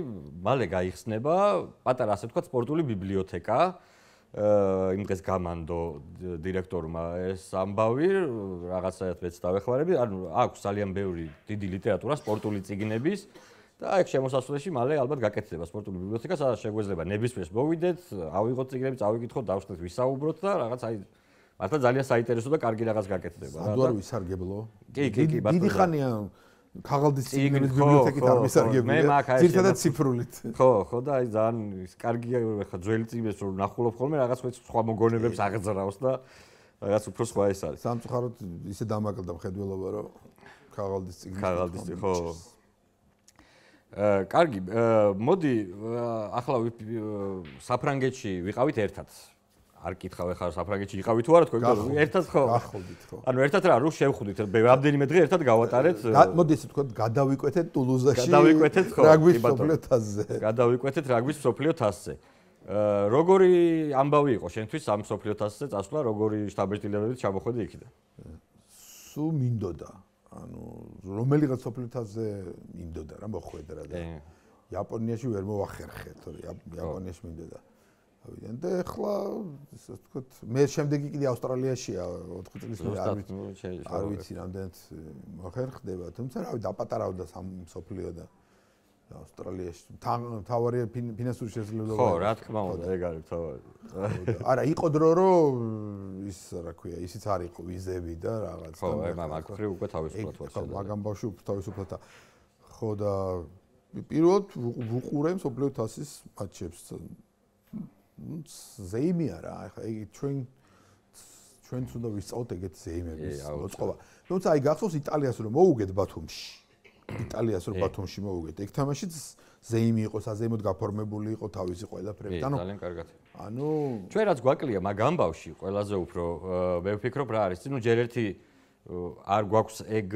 Speaker 2: მალე გაიხსნება პატარა ასე ვთქვათ სპორტული ბიბლიოთეკა. აა იმ დღეს გამანდო დირექტორმა ეს ამბავი რაღაცაად მეც დავეხმარები, ანუ აქვს ძალიან ბევრი დიდი ლიტერატურა სპორტული ციგნების და აქ შემოსასვლელში მალე ალბათ გაკეთდება სპორტული ბიბლიოთეკა, სადაც შეგვეძლება ნებისმიერს მოვიდეთ, ავიღოთ ციგნები, წავიკითხოთ, დავხსნათ, ვისაუბროთ და რაღაც აი მართლა ძალიან საინტერესო და კარგი რაღაც გაკეთდება
Speaker 3: რა. ადვარ ვისარგებლო.
Speaker 2: კი, კი, კი,
Speaker 3: ბატონო. დიდი ხანია ქაღალდის ციგნით ბიბლიოთეკით არ მისარგებია. ძირთადად ციფრულით.
Speaker 2: ხო, ხო და აი ძალიან ის კარგია ხა ძველი წიგნებს რომ ნახულობ ხოლმე რაღაც სხვა მოგონებებს აღძრავს და რაღაც უფრო სხვა ეს არის.
Speaker 3: სამწუხაროდ ისე დამაკლდა მხედველობა რომ ქაღალდის ციგნით
Speaker 2: ქაღალდის ხო აა კარგი, მოდი ახლა საფრანგეთში ვიყავით ერთად. არ კითხავ ახლა საფრანგეთში იყავით თუ არა თქო ერთად ხო?
Speaker 3: გახოდით ხო
Speaker 2: ანუ ერთად რა რო შევხვდით რამდენიმე დღე ერთად გავატარეთ
Speaker 3: მოდი ესე ვთქვა გადავიკვეთეთ ტულუზაში
Speaker 2: გადავიკვეთეთ ხო?
Speaker 3: რაგბის სოფლიო თასზე
Speaker 2: გადავიკვეთეთ რაგბის სოფლიო თასზე როგორი ამბავი იყო შენთვის ამ სოფლიო თასზე წასვლა როგორი შტაბ-ეტილებებით ჩამოხვედი იქიდან
Speaker 3: სუ მინდოდა ანუ რომელიღაც სოფლიოთაზე მინდოდა რა მოხვედრა და იაპონიაში ვერ მოახერხე თორე იაპონიაში მინდოდა ავიდან და ახლა ასე ვთქვათ მე შემდეგი კიდე ავსტრალიაშია 4 წლის მერე არ ვიცი არ ვიცი რამდენად მოახერხდება თუმცა რავი დაპატარავდა სამ სოფლიო და ავსტრალიაში. თავარი ფინანსური შესაძლებლობა
Speaker 2: ხო რა თქმა უნდა ეგ არის თავარი.
Speaker 3: არა იყო დრო რომ ის რა ქვია ისიც არ იყო ვიზები და რაღაც
Speaker 2: ხო მაგ ხრი უკვე თავისუფლად ვარ
Speaker 3: ხო მაგამ ბავშვი უკვე თავისუფლად ხო და პირველად ვუყურე მსოფლიო თასის მატჩებს ზეიმია რა ხა იგი ჩვენ ჩვენც უნდა ვისწავლოთ ეგეთ ზეიმების მოწყობა თუმცა აი გახსოვს იტალიას რომ მოუგეთ ბათუმში იტალიას რო ბათუმში მოუგეთ. ეგ თამაშიც ზეიმი იყო, საზეიმოდ გაფორმებული იყო თავისი ყველაფერი.
Speaker 2: ანუ ძალიან კარგად.
Speaker 3: ანუ
Speaker 2: ჩვენ რაც გვაკლია მაგ ამბავში ყველაზე უფრო მე ვფიქრობ რა არის. ნუ ჯერ ერთი არ გვაქვს ეგ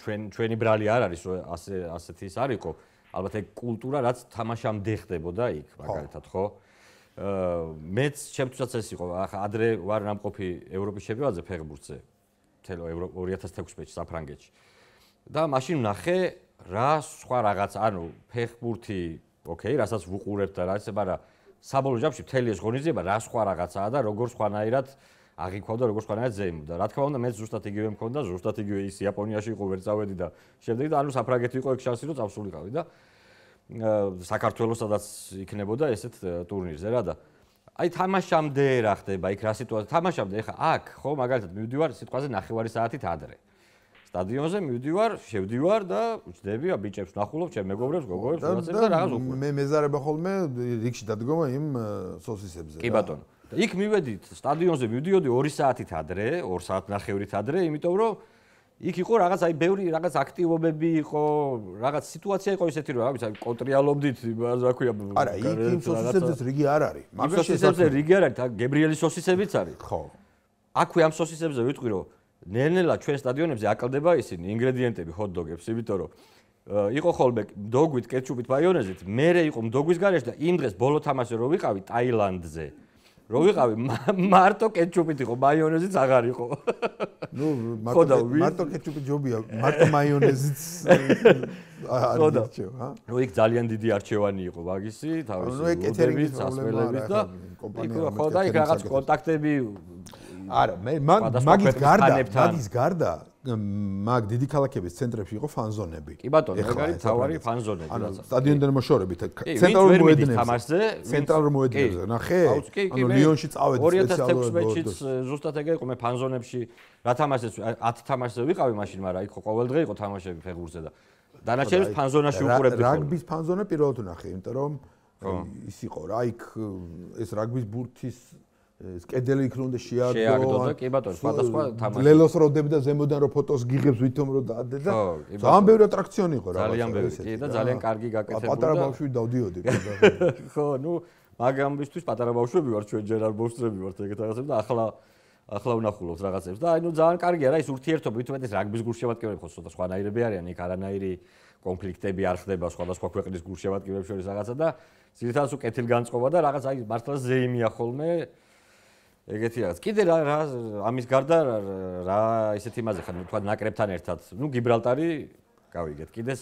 Speaker 2: ჩვენ ჩვენი ბრალი არ არის რომ ასე ასეთი ის არისო. ალბათ ეგ კულტურა რაც თამაშამდე ხდებოდა იქ, მაგალითად, ხო? აა მეც ჩემთვისაც ეს იყო. ახლა ადრე ვარ ნამყოფი ევროპის ჩემპიონატზე ფეხბურთზე. თელო 2016 საფრანგეთში. და მაშინ ნახე რა სხვა რაღაც ანუ ფეხბურთი ოკეი რასაც ვუყურებთ და რაც მაგრამ საბოლოო ჯამში მთელი ეს ღონისძიება რა სხვა რაღაცაა და როგორ სხვანაირად აღიქვავდა როგორ სხვანაირად ზეიმობდა რა თქმა უნდა მე ზუსტად იგივე მქონდა ზუსტად იგივე ის იაპონიაში იყო ვერ წავედი და შემდეგ და ანუ საფრანგეთი იყო ეგ შანსი რომ წავსულიყავი და საქართველოსადაც იქნებოდა ესეთ ტურნირზე რა და აი თამაშამდე რა ხდება იქ რა სიტუაცია თამაშამდე ეხა აქ ხო მაგალითად მივდივარ სიტყვაზე ნახევარი საათით ადრე სტადიონზე მივდივარ, შევდივარ და ვწდები ბიჭებს ნახულობ, ჩემ მეგობრებს, გოგოებს, რაღაცებს და რაღაც უკვე.
Speaker 3: მე მეზარება ხოლმე რიგში დადგომა იმ სოსისებზე.
Speaker 2: კი ბატონო. იქ მივედით სტადიონზე მივდიოდი 2 საათით ადრე, 2 საათ ნახევრით ადრე, იმიტომ რომ იქ იყო რაღაც აი ბევრი რაღაც აქტივობები იყო, რაღაც სიტუაცია იყო ისეთი რომ რა ვიცი, კონტრიალობდით, რა ქვია.
Speaker 3: არა, იქ იმ სოსისებზე რიგი არ არის.
Speaker 2: მაგას სოსისებზე რიგი არ არის, გებრიელის სოსისებიც არის.
Speaker 3: ხო.
Speaker 2: აქვე ამ სოსისებზე ვიტყვი რომ ნელ-ნელა ჩვენ სტადიონებზე აკლდება ისინი ინგრედიენტები ჰოთ-დოგებს, იმიტომ რომ იყო ხოლმე დოგვით, კეჩუპით, მაიონეზით, მერე იყო დოგვის გარეშე და იმ დღეს ბოლო თამაში რო ვიყავი ტაილანდზე. რო ვიყავი მარტო კეჩუპით იყო, მაიონეზიც აღარ იყო.
Speaker 3: ნუ მარტო მარტო კეჩუპი ჯობია, მარტო მაიონეზიც [laughs] არ არჩევ, ჰა?
Speaker 2: ნუ იქ ძალიან დიდი არჩევანი იყო მაგისი, თავისი უდებით, სასმელების და იქ ხო და იქ რაღაც კონტაქტები
Speaker 3: არა მე მაგის გარდა მაგის გარდა მაგ დიდი ქალაქების ცენტრებში იყო ფანზონები.
Speaker 2: კი ბატონო ეგ არის თავარი ფანზონები
Speaker 3: ანუ სტადიონიდან მოშორებით ცენტრალურ
Speaker 2: მოედნებზე.
Speaker 3: ცენტრალურ მოედნებზე. ნახე ანუ ლიონში წავედი
Speaker 2: სპეციალურად 2016-ში ზუსტად ეგ იყო მე ფანზონებში რა თამაშებს 10 თამაშზე ვიყავი მაშინ მაგრამ იქ ყოველ დღე იყო თამაშები ფეხბურთზე და დანარჩენებს ფანზონაში უყურებდი
Speaker 3: რაგბის ფანზონე პირველად ნახე იმიტომ რომ ის იყო რა იქ ეს რაგბის ბურთის კედელი იქ უნდა შეაგდო.
Speaker 2: შეაგდო და კი ბატონო, სხვადასხვა თამაში.
Speaker 3: ლელოს როდები და ზემოდან რო ფოტოს გიღებს ვითომ რო დაადე და ძალიან ბევრი ატრაქციონი იყო
Speaker 2: რა. ძალიან ბევრი, კი და ძალიან კარგი გაკეთებული და
Speaker 3: პატარა ბავშვი დავდიოდი. [laughs]
Speaker 2: ხო, ნუ მაგამისთვის პატარა ბავშვები ვარ ჩვენ ჯერ არ ბავშვები ვართ ეგეთ რაღაცებს და ახლა ახლა ვნახულობთ რაღაცებს და აი ნუ ძალიან კარგია რა ის ურთიერთობა ვითომ ეს რაგბის გულშემატკივრები ხო ცოტა სხვანაირები არიან იქ არანაირი კონფლიქტები არ ხდება სხვადასხვა ქვეყნის გულშემატკივრებს შორის რაღაცა და ძირითადად უკეთილგანწყობა და რაღაც აი მართლა ზეიმია ხოლმე ეგეთი რაღაც. კიდე რა რა ამის გარდა რა ისეთ იმაზე ხარ, თქვა ნაკრებთან ერთად. ნუ გიბრალტარი გავიგეთ. კიდე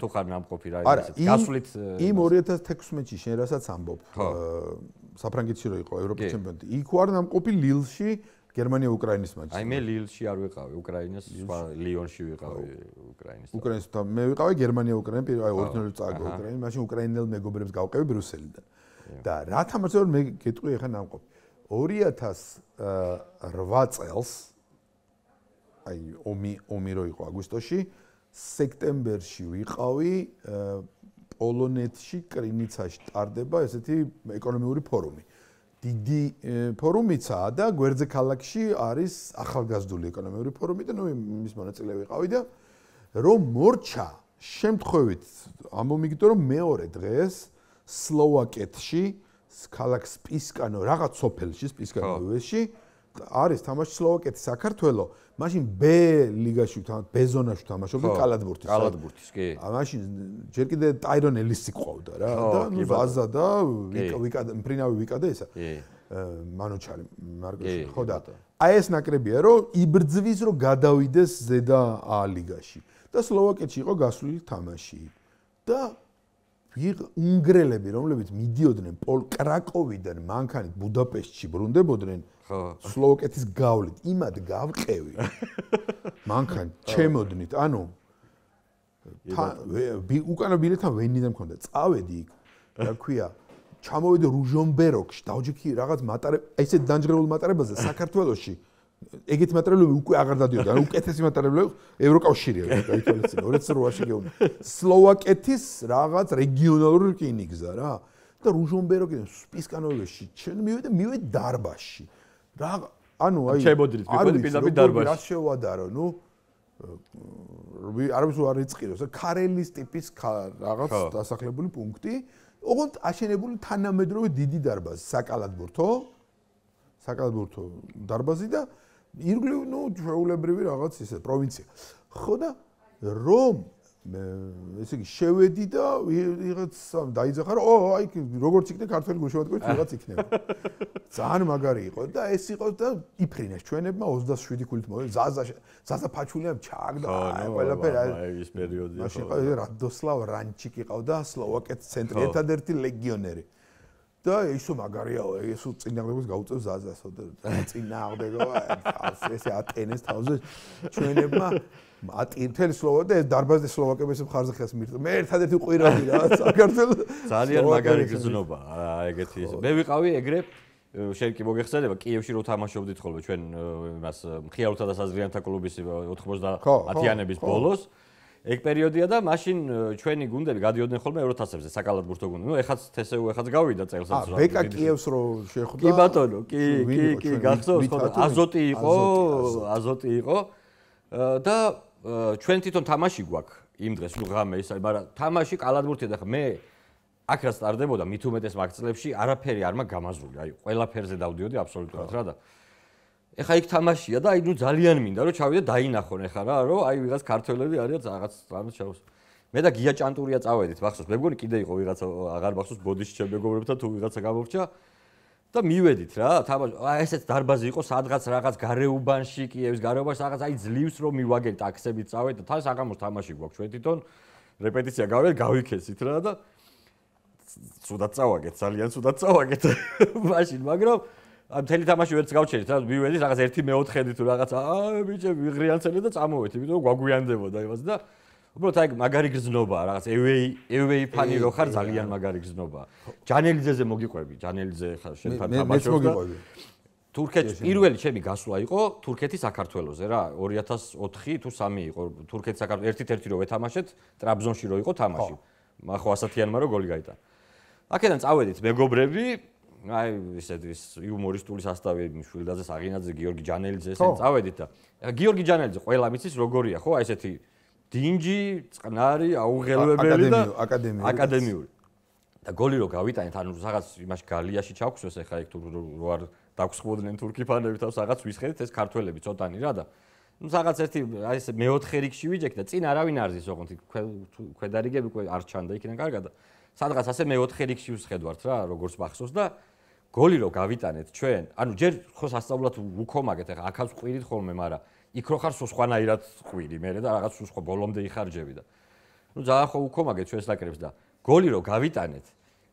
Speaker 2: თუ ხარ ნამყოფი რა
Speaker 3: ისეთ გასვლით იმ 2016-ში შენ რასაც ამბობ. საფრანგეთში რო იყო ევროპის ჩემპიონატი. იქ ვარ ნამყოფი ლილში გერმანია უკრაინის მატჩში.
Speaker 2: აი მე ლილში არ ვიყავი, უკრაინას სხვა ლიონში ვიყავი უკრაინის.
Speaker 3: უკრაინის და მე ვიყავი გერმანია უკრაინა პირველ აი ორდინალურ წაგო უკრაინა, მაშინ უკრაინელ მეგობრებს გავყევი ბრიუსელიდან. და რა თამაშობ მე გეტყვი ახლა ნამყოფი. 2008 წელს აი ომი ომი რო იყო აგვისტოში სექტემბერში ვიყავი პოლონეთში კრინიცაში ტარდება ესეთი ეკონომიური ფორუმი. დიდი ფორუმიცაა და გვერდზე ქალაქში არის ახალგაზრდული ეკონომიკური ფორუმი და ნუ მის მონაწილე ვიყავი და რომ მორჩა შემთხვევით ამომიგდო რომ მეორე დღეს სლოვაკეთში ქალაქ სპისკანო რაღაც სოფელში სპისკანოვეში არის თამაში სლოვაკეთი საქართველო. მაშინ B ლიგაში თამაშობ B ზონაში თამაშობდა კალათბურთის
Speaker 2: კალათბურთის კი.
Speaker 3: ა მაშინ ჯერ კიდე ტაირონ ელისი ყავდა რა. და ნუ ვაზა და ვიკადე მფრინავი ვიკადე ესა კი. მანუჩარი მარკოში ხო და აი ეს ნაკრებია რომ იბრძვის რომ გადავიდეს ზედა A ლიგაში. და სლოვაკეთში იყო გასული თამაში. და უნგრელები რომლებიც მიდიოდნენ პოლ კრაკოვიდან მანქანით ბუდაპეშტში ბრუნდებოდნენ ხო. სლოვაკეთის გავლით. იმად გავყევი [laughs] მანქან ჩემოდნით ანუ უკანა ბილეთან ვენიდან მქონდა. წავედი იქ. რა ქვია? ჩამოვედი რუჟონბეროქში დავჯიქი რაღაც მატარე ესე დანჯღრეულ მატარებაზე საქართველოსში ეგეთ მატერიალები უკვე აღარ დადიოდა, ანუ უკეთესი მატერიალები ევროკავშირია, გაითვალისწინე 2008-ში გეუბნე. სლოვაკეთის რაღაც რეგიონალური რკინიგზა რა. და რუჟონბეროგი სპისკანოვეში ჩვენ მივედი მივედი დარბაში. რა ანუ აი
Speaker 2: შემოდრით მიყოლი პირდაპირ დარბაში.
Speaker 3: რა შევადარო, ნუ არავის არ იწყიროს, ქარელის ტიპის რაღაც დასახლებული პუნქტი, ოღონდ აშენებული თანამედროვე დიდი დარბაზი, საკალათბურთო საკალათბურთო დარბაზი და ირგლივ ნუ ჩვეულებრივი რაღაც ისე პროვინცია. ხო და რომ ესე იგი შევედი და ვიღაც დაიძახა რომ ო აი როგორც იქნება ქართული გუშევატყვით ვიღაც იქნება. ძალიან მაგარი იყო და ეს იყო და იფრინეს ჩვენებმა 27 ქულით მოვა ზაზა ზაზა ფაჩულია ჩაგდა აი ყველაფერი
Speaker 2: აი ეს პერიოდია.
Speaker 3: მაშინ ყავდა რადოსლავ რანჩიკი ყავდა სლოვაკეთის ცენტრი ერთადერთი ლეგიონერი. და ისო მაგარიაო ესო წინააღმდეგოს გაუწევს ზაზასო და წინააღმდეგო ესე ატენეს თავზე ჩვენებმა ატინთელ სლოვა და ეს დარბაზი სლოვაკების მხარზე ხეს მირწ მე ერთადერთი ყვირადი რა [laughs] საქართველოს.
Speaker 2: ძალიან მაგარი გზნობა ეგეთი ისე მე ვიყავი ეგრე შენ კი მოგეხსენება კიევში რო თამაშობდით ხოლმე ჩვენ იმას მხიარულთა და საზრიანთა კლუბის 90-იანების ბოლოს ეგ პერიოდია და მაშინ ჩვენი გუნდები გადიოდნენ ხოლმე ევროთასებზე საკალათბურთო გუნდები. ნუ ეხაც თესეუ ეხაც გავიდა წელსაც
Speaker 3: რა. ბეკა კიევს რო შეხვდა.
Speaker 2: კი ბატონო, კი, კი, კი, გახსოვს ხო? აზოტი იყო, აზოტი იყო. და ჩვენ თვითონ თამაში გვაქვს იმ დღეს, ნუ ღამე ისა, მაგრამ თამაში კალათბურთია და მე აქ რა სტარდებოდა მით უმეტეს მაგწლებში არაფერი არ მაქვს გამაზრული. აი, ყველაფერზე დავდიოდი აბსოლუტურად რა და ეხა იქ თამაშია და აი ნუ ძალიან მინდა რომ ჩავიდე დაინახონ ეხა რა რომ აი ვიღაც ქართველები არის რაღაც რამე ჩავს. მე და გია ჭანტურია წავედით მახსოვს. მე მგონი კიდე იყო ვიღაცა აღარ მახსოვს ბოდიში ჩემ მეგობრებთან თუ ვიღაცა გამორჩა. და მივედით რა თამაში აი ესეც დარბაზი იყო სადღაც რაღაც გარეუბანში კიევის გარეუბანში რაღაც აი ძლივს რომ მივაგენ ტაქსებით წავედ და თან საგამოს თამაში გვაქვს. ჩვენ თვითონ რეპეტიცია გავედ გავიქესით რა და სუდად წავაგეთ ძალიან სუდად წავაგეთ. [laughs] მაშინ მაგრამ ამ თელი თამაში ვერც გავჩერეთ რა მივედით რაღაც 1/4 თუ რაღაც აა ბიჭე ვიღრიანცელი და წამოვეთ იმიტომ გვაგვიანდებოდა იმას და უბრალოდ აი მაგარი გზნობა რაღაც ევეი ევეი ფანი რო ხარ ძალიან მაგარი გზნობა ჯანელიძეზე მოგიყვები ჯანელიძე ხარ შენ თამაშობს და თურქეთის პირველი ჩემი გასვლა იყო თურქეთის საქართველოსზე რა 2004 თუ 3 იყო თურქეთის საქართველოს ერთით ერთი რო ვეთამაშეთ ტრაბზონში რო იყო თამაში. ახო ასათიანმა რო გოლი გაიტანა აქედან წავედით მეგობრები აი ისეთ ის იუმორისტული სასტავი მშვილდაძე საღინაძე გიორგი ჯანელიძე ესენ წავედით და გიორგი ჯანელიძე ყველა მიცის როგორია ხო? აი ესეთი დინჯი წყნარი აუღელვებელი და
Speaker 3: აკადემიური
Speaker 2: აკადემიური. და გოლი რო გავიტანეთ ანუ რაღაც იმაში გალიაში ჩავხსვეს ახლა იქ თუ რო არ დაგხსოვდნენ თურქი ფანები თავს რაღაც ვისხედით ეს ქართველები ცოტანი რა და ну რაღაც ერთი აი ეს მეოთხე რიგში ვიჯექ და წინ არავინ არ ზის ოღონდ ქვედარიგები უკვე არ ჩანდა იქიდან კარგად და სადღაც ასე მეოთხე რიგში ვსხედვართ რა როგორც მახსოვს და გოლი რო გავიტანეთ ჩვენ, ანუ ჯერ ხო სასწაულად უქომაგეთ, ახლა აქაც ყვირით ხოლმე, მაგრამ იქ რო ხარ სულ სხვანაირად ყვირი, მე და რაღაც სულ სხვა ბოლომდე იხარჯები და. ნუ ძალიან ხო უქომაგეთ ჩვენს ნაკრებს და გოლი რო გავიტანეთ,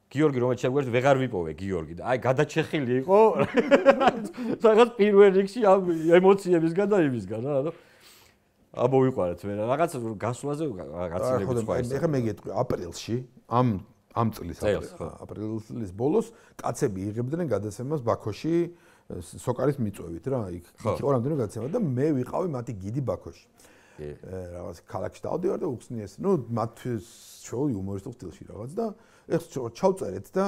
Speaker 2: გიორგი რომელიც შეგვერთ ვეღარ ვიპოვე გიორგი და აი გადაჩეხილი იყო. [laughs] რაღაც პირველ რიგში ამ ემოციებისგან და იმისგან რა და აბოვიყვარეთ მე რაღაც გასვლაზე რაღაცილები სხვა
Speaker 3: ეს ეხა მე გეტყვი აპრილში ამ ამ წლის აპრილის ბოლოს კაცები იღებდნენ გადაცემას ბაქოში სოკარის მიწვევით რა იქ იყო რამდენი გადაცემა და მე ვიყავი მათი გიდი ბაქოში. რაღაც ქალაქში დავდივარ და უხსნიეს ნუ მათ შოუ იუმორისტულ სტილში რაღაც და ეხ ჩავწერეთ და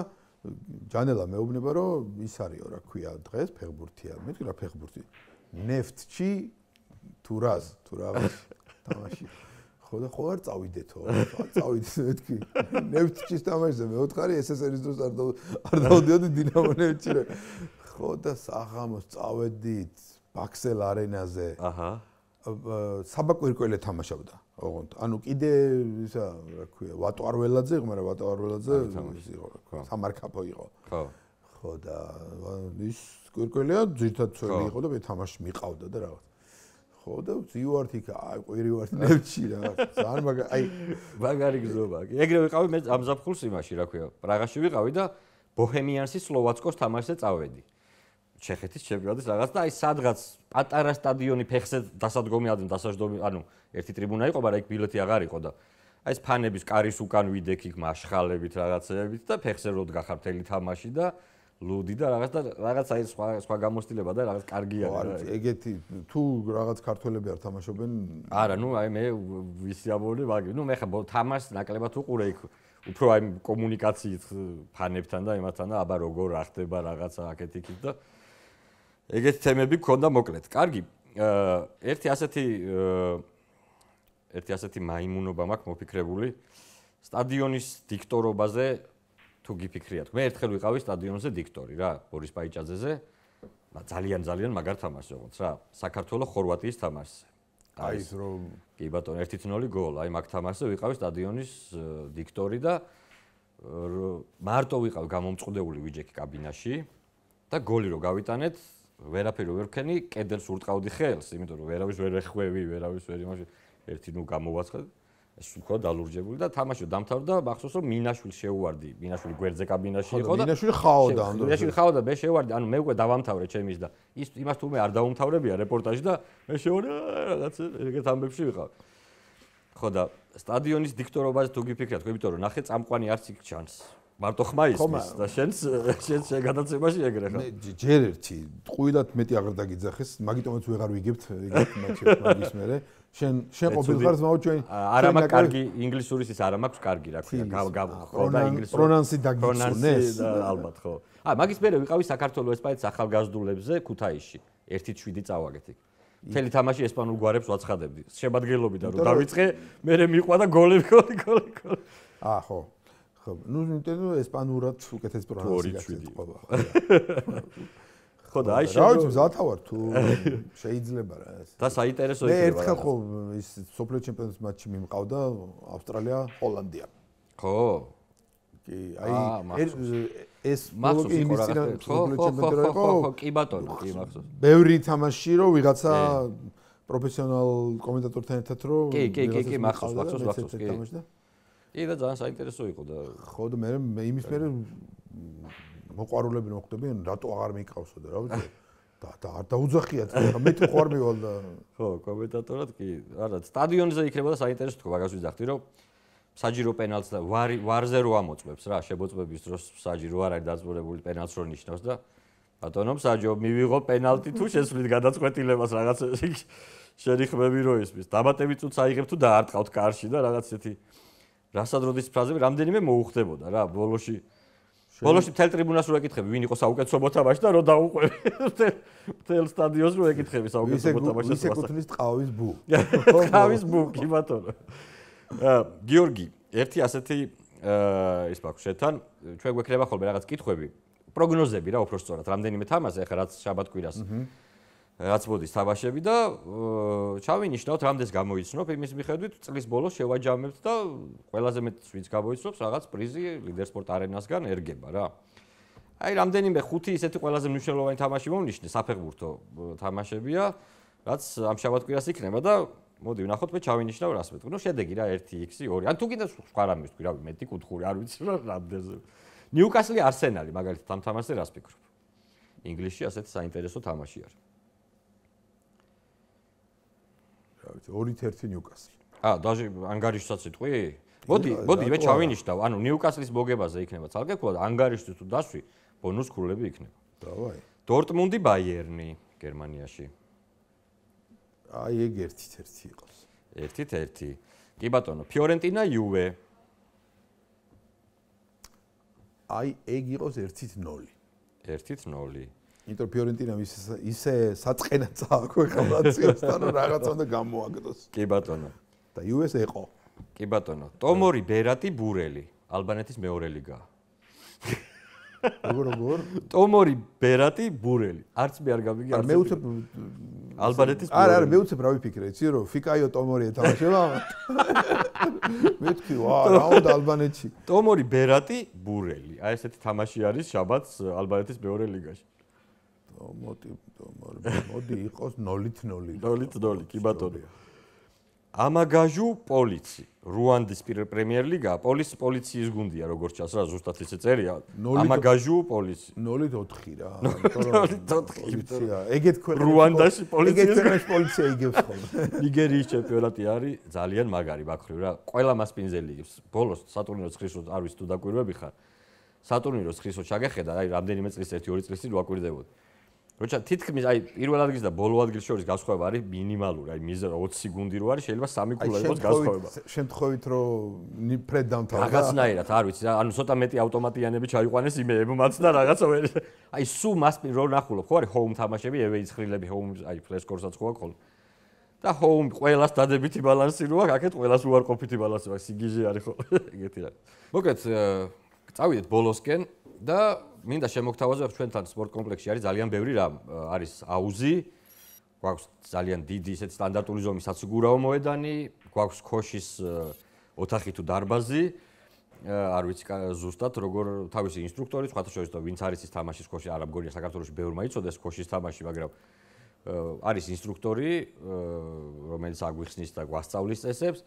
Speaker 3: ჯანელა მეუბნება რომ ის არისო რა ქვია დღეს ფეხბურთია მე თქვი რა ფეხბურთი. ნეფტჩი თუ რას თუ რაღაც თამაში [laughs] ხო და ხო არ წავიდეთო. წავიდეთ მეთქი ნეფტჩის თამაშზე მე ვთხარი SSR-ის დროს არ არ დავდიოდი დინამო ნეფტჩი ხო და საღამოს წავედით ბაქსელ არენაზე. აჰა. საბაკვირკველე თამაშობდა ოღონდ. ანუ კიდე ისა რა ქვია ვატოარველაძე იყო მაგრამ ვატოარველაძე ის იყო რა ქვია სამარკაპო იყო. ხო. ხო და ის კვირკველია ძირთად ცველი იყო და მე თამაში მიყავდა და რაღაც ხო და ძიო ართ იქ აი ყვირი ვართ ნევჩი რა ძალიან მაგარი აი
Speaker 2: მაგარი გზობა კი. ეგრე ვიყავი მე ამ ზაფხულს იმაში რა ქვია პრაღაში ვიყავი და ბოჰემიანსის სლოვაცკოს თამაშზე წავედი. ჩეხეთის ჩემპიონატის რაღაც და აი სადღაც პატარა სტადიონი ფეხზე დასადგომი ადმ დასაჯდომი ანუ ერთი ტრიბუნა იყო მაგრამ იქ ბილეთი აღარ იყო და აი ეს ფანების კარის უკან ვიდექ იქ მაშხალებით რაღაცეებით და ფეხზე როდ გახარ მთელი თამაში და ლუდი და რაღაც და რაღაც აი სხვა სხვა გამოსtildeება და რაღაც კარგია
Speaker 3: რა. ეგეთი თუ რაღაც ქართველები არ თამაშობენ?
Speaker 2: არა ნუ აი მე ვისიამოვნე მაგ ნუ მე ხა თამაშს ნაკლებად უყურე იქ. უფრო აი კომუნიკაციით ფანებთან და იმათთან და აბა როგორ რა ხდება რაღაცა აქეთ იქით და ეგეთი თემები გქონდა მოკლედ. კარგი. ერთი ასეთი ერთი ასეთი მაიმუნობა მაქვს მოფიქრებული სტადიონის დიქტორობაზე თუ გიფიქრიათ. მე ერთხელ ვიყავი სტადიონზე დიქტორი რა, ბორის პაიჭაძეზე. ძალიან ძალიან მაგარ თამაშს ოღონდ რა, საქართველოს ხორვატიის თამაშზე.
Speaker 3: აი ის რომ
Speaker 2: კი ბატონო 1-0 გოლ, აი მაგ თამაშზე ვიყავი სტადიონის დიქტორი და მარტო ვიყავ გამომწყდეული ვიჯექი კაბინაში და გოლი რო გავიტანეთ, ვერაფერი ვერ ვქენი, კედელს ურტყავდი ხელს, იმიტომ რომ ვერავის ვერ ეხვევი, ვერავის ვერ იმაში ერთი ნუ გამოვაცხად. ეს უფრო დალურჯებული და თამაში დამთავრდა, მახსოვს რომ მინაშვილი შეუვარდი, მინაშვილი გვერდზე კაბინაში იყო
Speaker 3: და მინაშვილი ხაოდა ამ
Speaker 2: მინაშვილი ხაოდა, მე შევარდი, ანუ მე უკვე დავამთავრე ჩემის და ის იმას თუ მე არ დავუმთავრებია რეპორტაჟი და მე შევარდი რაღაც ეგეთ ამბებში ვიყავ. ხო და სტადიონის დიქტორობაზე თუ გიფიქრეთ, იმიტომ რომ ნახე წამყვანი არც იქ ჩანს. მარტო ხმა ისმის და შენს შენს შეგადაცემაში ეგრე ხო?
Speaker 3: მე ჯერ ერთი ტყუილად მეტი აღარ დაგიძახეს, მაგიტომაც ვეღარ ვიგებთ ეგეთ მაჩებს მაგის მერე. შენ შენ ყოფილიყარ ძმაო ჩვენ
Speaker 2: არა მაქვს კარგი ინგლისურის ის არა მაქვს კარგი რა ქვია
Speaker 3: ხო და ინგლისური პრონანსი დაგიწუნეს
Speaker 2: ალბათ ხო. ა მაგის მერე ვიყავი საქართველოს ესპანეთის ახალგაზრდულებზე ქუთაისში. 1-7 წავაგეთ იქ მთელი თამაში ესპანურ გვარებს ვაცხადებდი. შემადგენლობიდან რომ დავიწყე მე მიყვა და გოლი გოლი გოლი
Speaker 3: აა ხო ხო, ნუ ესპანურად უკეთეს პრონუნციაციით ყობა.
Speaker 2: ხო და აი
Speaker 3: შეიძლება რა ვიცი, ზათავარ თუ [laughs] შეიძლება რა ეს.
Speaker 2: და საინტერესო იქნება.
Speaker 3: მე ერთხელ ხო ის სოფლიო ჩემპიონატის მატჩი მიმყავდა ავსტრალია, ჰოლანდია.
Speaker 2: ხო.
Speaker 3: კი, აი ეს ბოლოკი იმის წინ სოფლიო ჩემპიონატი იყო.
Speaker 2: ხო, ხო, კი ბატონო, კი მახსოვს.
Speaker 3: ბევრი თამაში რო ვიღაცა პროფესიონალ კომენტატორთან ერთად რო
Speaker 2: კი, კი, კი, კი, მახსოვს, მახსოვს, მახსოვს, კი. კი და ძალიან საინტერესო იყო და
Speaker 3: ხო და მე იმის მერე მოყარულები მოხდებიან რატო აღარ მიყავსო და რა ვიცი. და და არ დაუძახიათ მე თუ ხარ მივალ და
Speaker 2: ხო კომენტატორად კი არა სტადიონზე იქნებოდა საინტერესო თქო მაგას ვიზახდი რომ საჯირო პენალტს და ვარზე რო ამოწმებს რა შებოწმების დროს საჯირო არ არის დაძბურებული პენალტს რო ნიშნავს და ბატონო საჯო მივიღო პენალტი თუ შესვლით გადაწყვეტილებას რაღაც შენი ხმები რო ისმის. დაბატები წუც აიღებ თუ დაარტყავთ კარში და რაღაც ესეთი რასადროდის ფრაზები რამდენიმე მოუხდებოდა რა ბოლოში ბოლოში თელ ტრიბუნას რო ეკითხები ვინ იყო საუკეთესო მოთამაშე და რო დაუყვები [laughs] თელ სტადიონს რო ეკითხები საუკეთესო მოთამაშეს
Speaker 3: ისე კუთნის ტყავის ბუ.
Speaker 2: ტყავის [laughs] ბუ კი ბატონო. გიორგი ერთი ასეთი ის მაქვს შეთან ჩვენ გვექნება ხოლმე რაღაც კითხვები პროგნოზები რა უფრო სწორად რამდენიმე თამაზე ახლა რაც შაბათ კვირას რაც მოდის თამაშები და ჩავინიშნოთ რამდენს გამოიცნობ იმის მიხედვით წლის ბოლოს შევაჯამებთ და ყველაზე მეტს ვიც გამოიცნობს რაღაც პრიზი ლიდერ სპორტ არენასგან ერგება რა. აი რამდენიმე ხუთი ისეთი ყველაზე მნიშვნელოვანი თამაში მომნიშნე საფეხბურთო თამაშებია რაც ამ შაბათკვირას იქნება და მოდი ვნახოთ მე ჩავინიშნავ რას მეტყვი. ნუ შედეგი რა 1x 2. ან თუ კიდე სხვა რამის თქვი რა მეტი კუთხური არ ვიცი რა რამდენზე. ნიუკასლი არსენალი მაგალითად ამ თამაშზე რას ფიქრობ? ინგლისში ასეთი საინტერესო თამაში არის.
Speaker 3: რა ვიცი 2-1 ნიუკასლი.
Speaker 2: აა დაჟე ანგარიშსაც იტყვი? მოდი, მოდი მე ჩავინიშნავ. ანუ ნიუკასლის მოგებაზე იქნება ცალკე ქულა, ანგარიშთვის თუ დასვი, ბონუს ქულები იქნება.
Speaker 3: დავაი.
Speaker 2: დორტმუნდი ბაიერნი გერმანიაში.
Speaker 3: აი ეგ 1-1 იყოს.
Speaker 2: 1-1. კი ბატონო, ფიორენტინა იუვე.
Speaker 3: აი ეგ იყოს 1-0.
Speaker 2: 1-0.
Speaker 3: იმიტომ ფიორენტინამ ისე ისე საწყენა წააქვე ხალხაციასთან რომ რაღაცა უნდა გამოაგდოს.
Speaker 2: კი ბატონო.
Speaker 3: და იუეს ეყო.
Speaker 2: კი ბატონო. ტომორი ბერატი ბურელი, ალბანეთის მეორე ლიგა.
Speaker 3: როგორ როგორ?
Speaker 2: ტომორი ბერატი ბურელი. არც მე არ გამიგი
Speaker 3: არ მე უცებ
Speaker 2: ალბანეთის
Speaker 3: არა არა მე უცებ რა ვიფიქრე, იცი რომ ფიკაიო ტომორი ეთამაშება? მე თქვი ვა რა უნდა ალბანეთში.
Speaker 2: ტომორი ბერატი ბურელი. აი ესეთი თამაში არის შაბათს ალბანეთის მეორე ლიგაში.
Speaker 3: მოდი მოდი იყოს 0-0
Speaker 2: 0-0 კი ბატონო ამაგაჟუ პოლიცი რუანდის პრემიერ ლიგა პოლის პოლიციის გუნდია როგორც ჩანს რა ზუსტად ისე წერია. ამაგაჟუ პოლიცი.
Speaker 3: 0-4 რა.
Speaker 2: 0-4
Speaker 3: ეგეთ ქვეყნებში
Speaker 2: რუანდაში პოლიცია
Speaker 3: ეგეთ ქვეყნებში პოლიცია იგებს [laughs] ხოლმე.
Speaker 2: ნიგერიის ჩემპიონატი არის ძალიან მაგარი ბაქრი რა. ყველა მასპინძელი იგებს ბოლოს სატურნიროს ხრისო არ ვიცი თუ დაკვირვები ხარ სატურნიროს ხრისო ჩაგეხედა აი რამდენიმე წლის ერთი ორი წლის წინ ვაკვირდებოდი როცა თითქმის აი პირველ ადგილს და ბოლო ადგილს შორის განსხვავება არის მინიმალური, აი მიზერა 20 გუნდი რო არის, შეიძლება სამი ქულა იყოს განსხვავება.
Speaker 3: შემთხვევით რომ ფრედ დამთავრდა.
Speaker 2: რაღაცნაირად, არ ვიცი, ანუ ცოტა მეტი ავტომატიანები ჩაიყვანეს იმეებ მათ და რაღაცა ვერ. აი სუ მასპი რო ნახულობ, ხო არის home თამაშები, away ცხრილები home, აი flash-core-საც ხო აქვს ხოლმე. და home ყველას დადებითი ბალანსი რო აქვს, აქეთ ყველას უარყოფითი ბალანსი აქვს, სიგიჟე არის ხო? [laughs] ეგეთი რა. მოკლედ, წავიდეთ ბოლოსკენ და მინდა შემოგთავაზოთ ჩვენთან სპორტ კომპლექსში არის ძალიან ბევრი რამ არის აუზი გვაქვს ძალიან დიდი ისეთ სტანდარტული ზომის საციგურაო მოედანი გვაქვს ქოშის ოთახი თუ დარბაზი. არ ვიცი ზუსტად როგორ თავისი ინსტრუქტორი სხვათა შორის და ვინც არის ის თამაშის ქოში არ ამგონია საქართველოს ბევრმა იცოდეს ქოშის თამაში მაგრამ არის ინსტრუქტორი რომელიც აგვიხსნის და გვასწავლის წესებს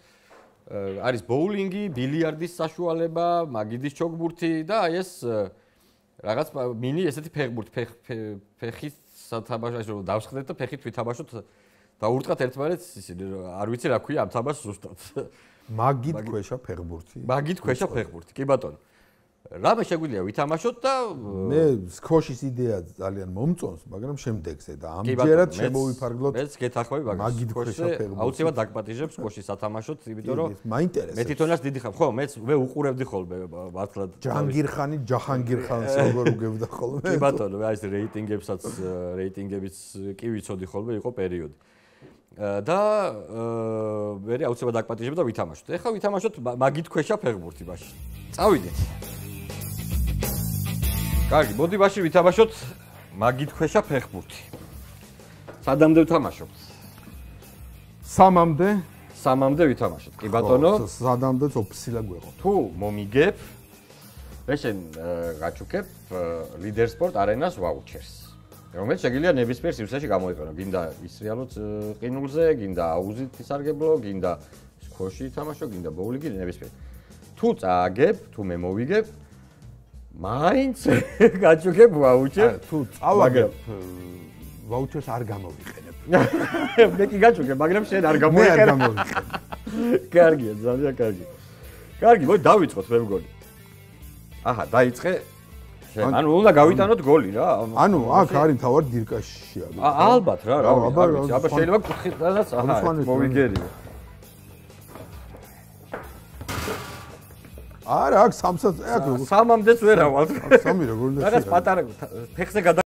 Speaker 2: არის ბოულინგი, ბილიარდის საშუალება, მაგიდის ჩოგბურთი და აი ეს რაღაც მინი ესეთი ფეხბურთი ფეხის სათამაშო რომ დავსხდეთ და ფეხით ვითამაშოთ და ურტყათ ერთმანეთს ისინი არ ვიცი რა ქვია ამ თამაშს ზუსტად.
Speaker 3: მაგით [laughs] ქვეშა ფეხბურთი?
Speaker 2: მაგით ქვეშა ფეხბურთი კი ბატონო რამე შეგვიძლია ვითამაშოთ და
Speaker 3: მე სკოშის იდეა ძალიან მომწონს, მაგრამ შემდეგზე და ამჯერად შემოვიფარგლოთ.
Speaker 2: მეც გეთახვევი მაგას. სკოშზე აუცილებლად დაგპატიჟებ სკოშის სათამაშოთ, იმიტომ რომ
Speaker 3: მაინტერესებს.
Speaker 2: მე თვითონაც დიდი ხარ, ხო, მეც მე უყურებდი ხოლმე მართლაც.
Speaker 3: ჯანგირხანი, ჯაჰანგირხანს როგორ უგებდა ხოლმე.
Speaker 2: კი ბატონო, აი ეს რეიტინგებსაც რეიტინგებიც კი ვიცოდი ხოლმე, იყო პერიოდი. და მე აუცილებლად დაგპატიჟებ და ვითამაშოთ. ეხლა ვითამაშოთ მაგით ქვეშა ფეხბურთი ბაში. წავიდეთ. კარგი, მოდი ბაში ვითამაშოთ მაგით ქვეშა ფეხბურთი. სადამდე ვთამაშობთ?
Speaker 3: სამამდე?
Speaker 2: სამამდე ვითამაშოთ. კი ბატონო.
Speaker 3: სადამდე ოფიცილა გვეყო.
Speaker 2: თუ მომიგებ, ეშენ გაჩუქებ ლიდერ სპორტ არენას ვაუჩერს. რომელიც შეგიძლია ნებისმიერ სივრცეში გამოიყენო. გინდა ისრიალოც ყინულზე, გინდა აუზით ისარგებლო, გინდა სკოში თამაშო, გინდა ბოულინგი ნებისმიერ. თუ წააგებ, თუ მე მოვიგებ, მაინც [laughs] გაჩუქებ ვაუჩერ
Speaker 3: თუ წავაგებ ვაუჩერს არ გამოვიყენებ. [laughs]
Speaker 2: მე კი გაჩუქებ მაგრამ შენ
Speaker 3: არ გამოვიყენებ. [laughs]
Speaker 2: კარგია ძალიან კარგი კარგი მოი დავიწყოთ მე მგონი. აჰა დაიწყე. ანუ უნდა გავიტანოთ გოლი რა
Speaker 3: ანუ აქ არის თავად დირკაშია.
Speaker 2: ალბათ რა რა ვიცი აბა შეიძლება კუთხითაც აჰა მოვიგერიო
Speaker 3: არა, აქ სამსაც, აქ
Speaker 2: სამამდეც ვერ ავალ.
Speaker 3: სამი როგორ უნდა
Speaker 2: რაღაც პატარა ფეხზე გადა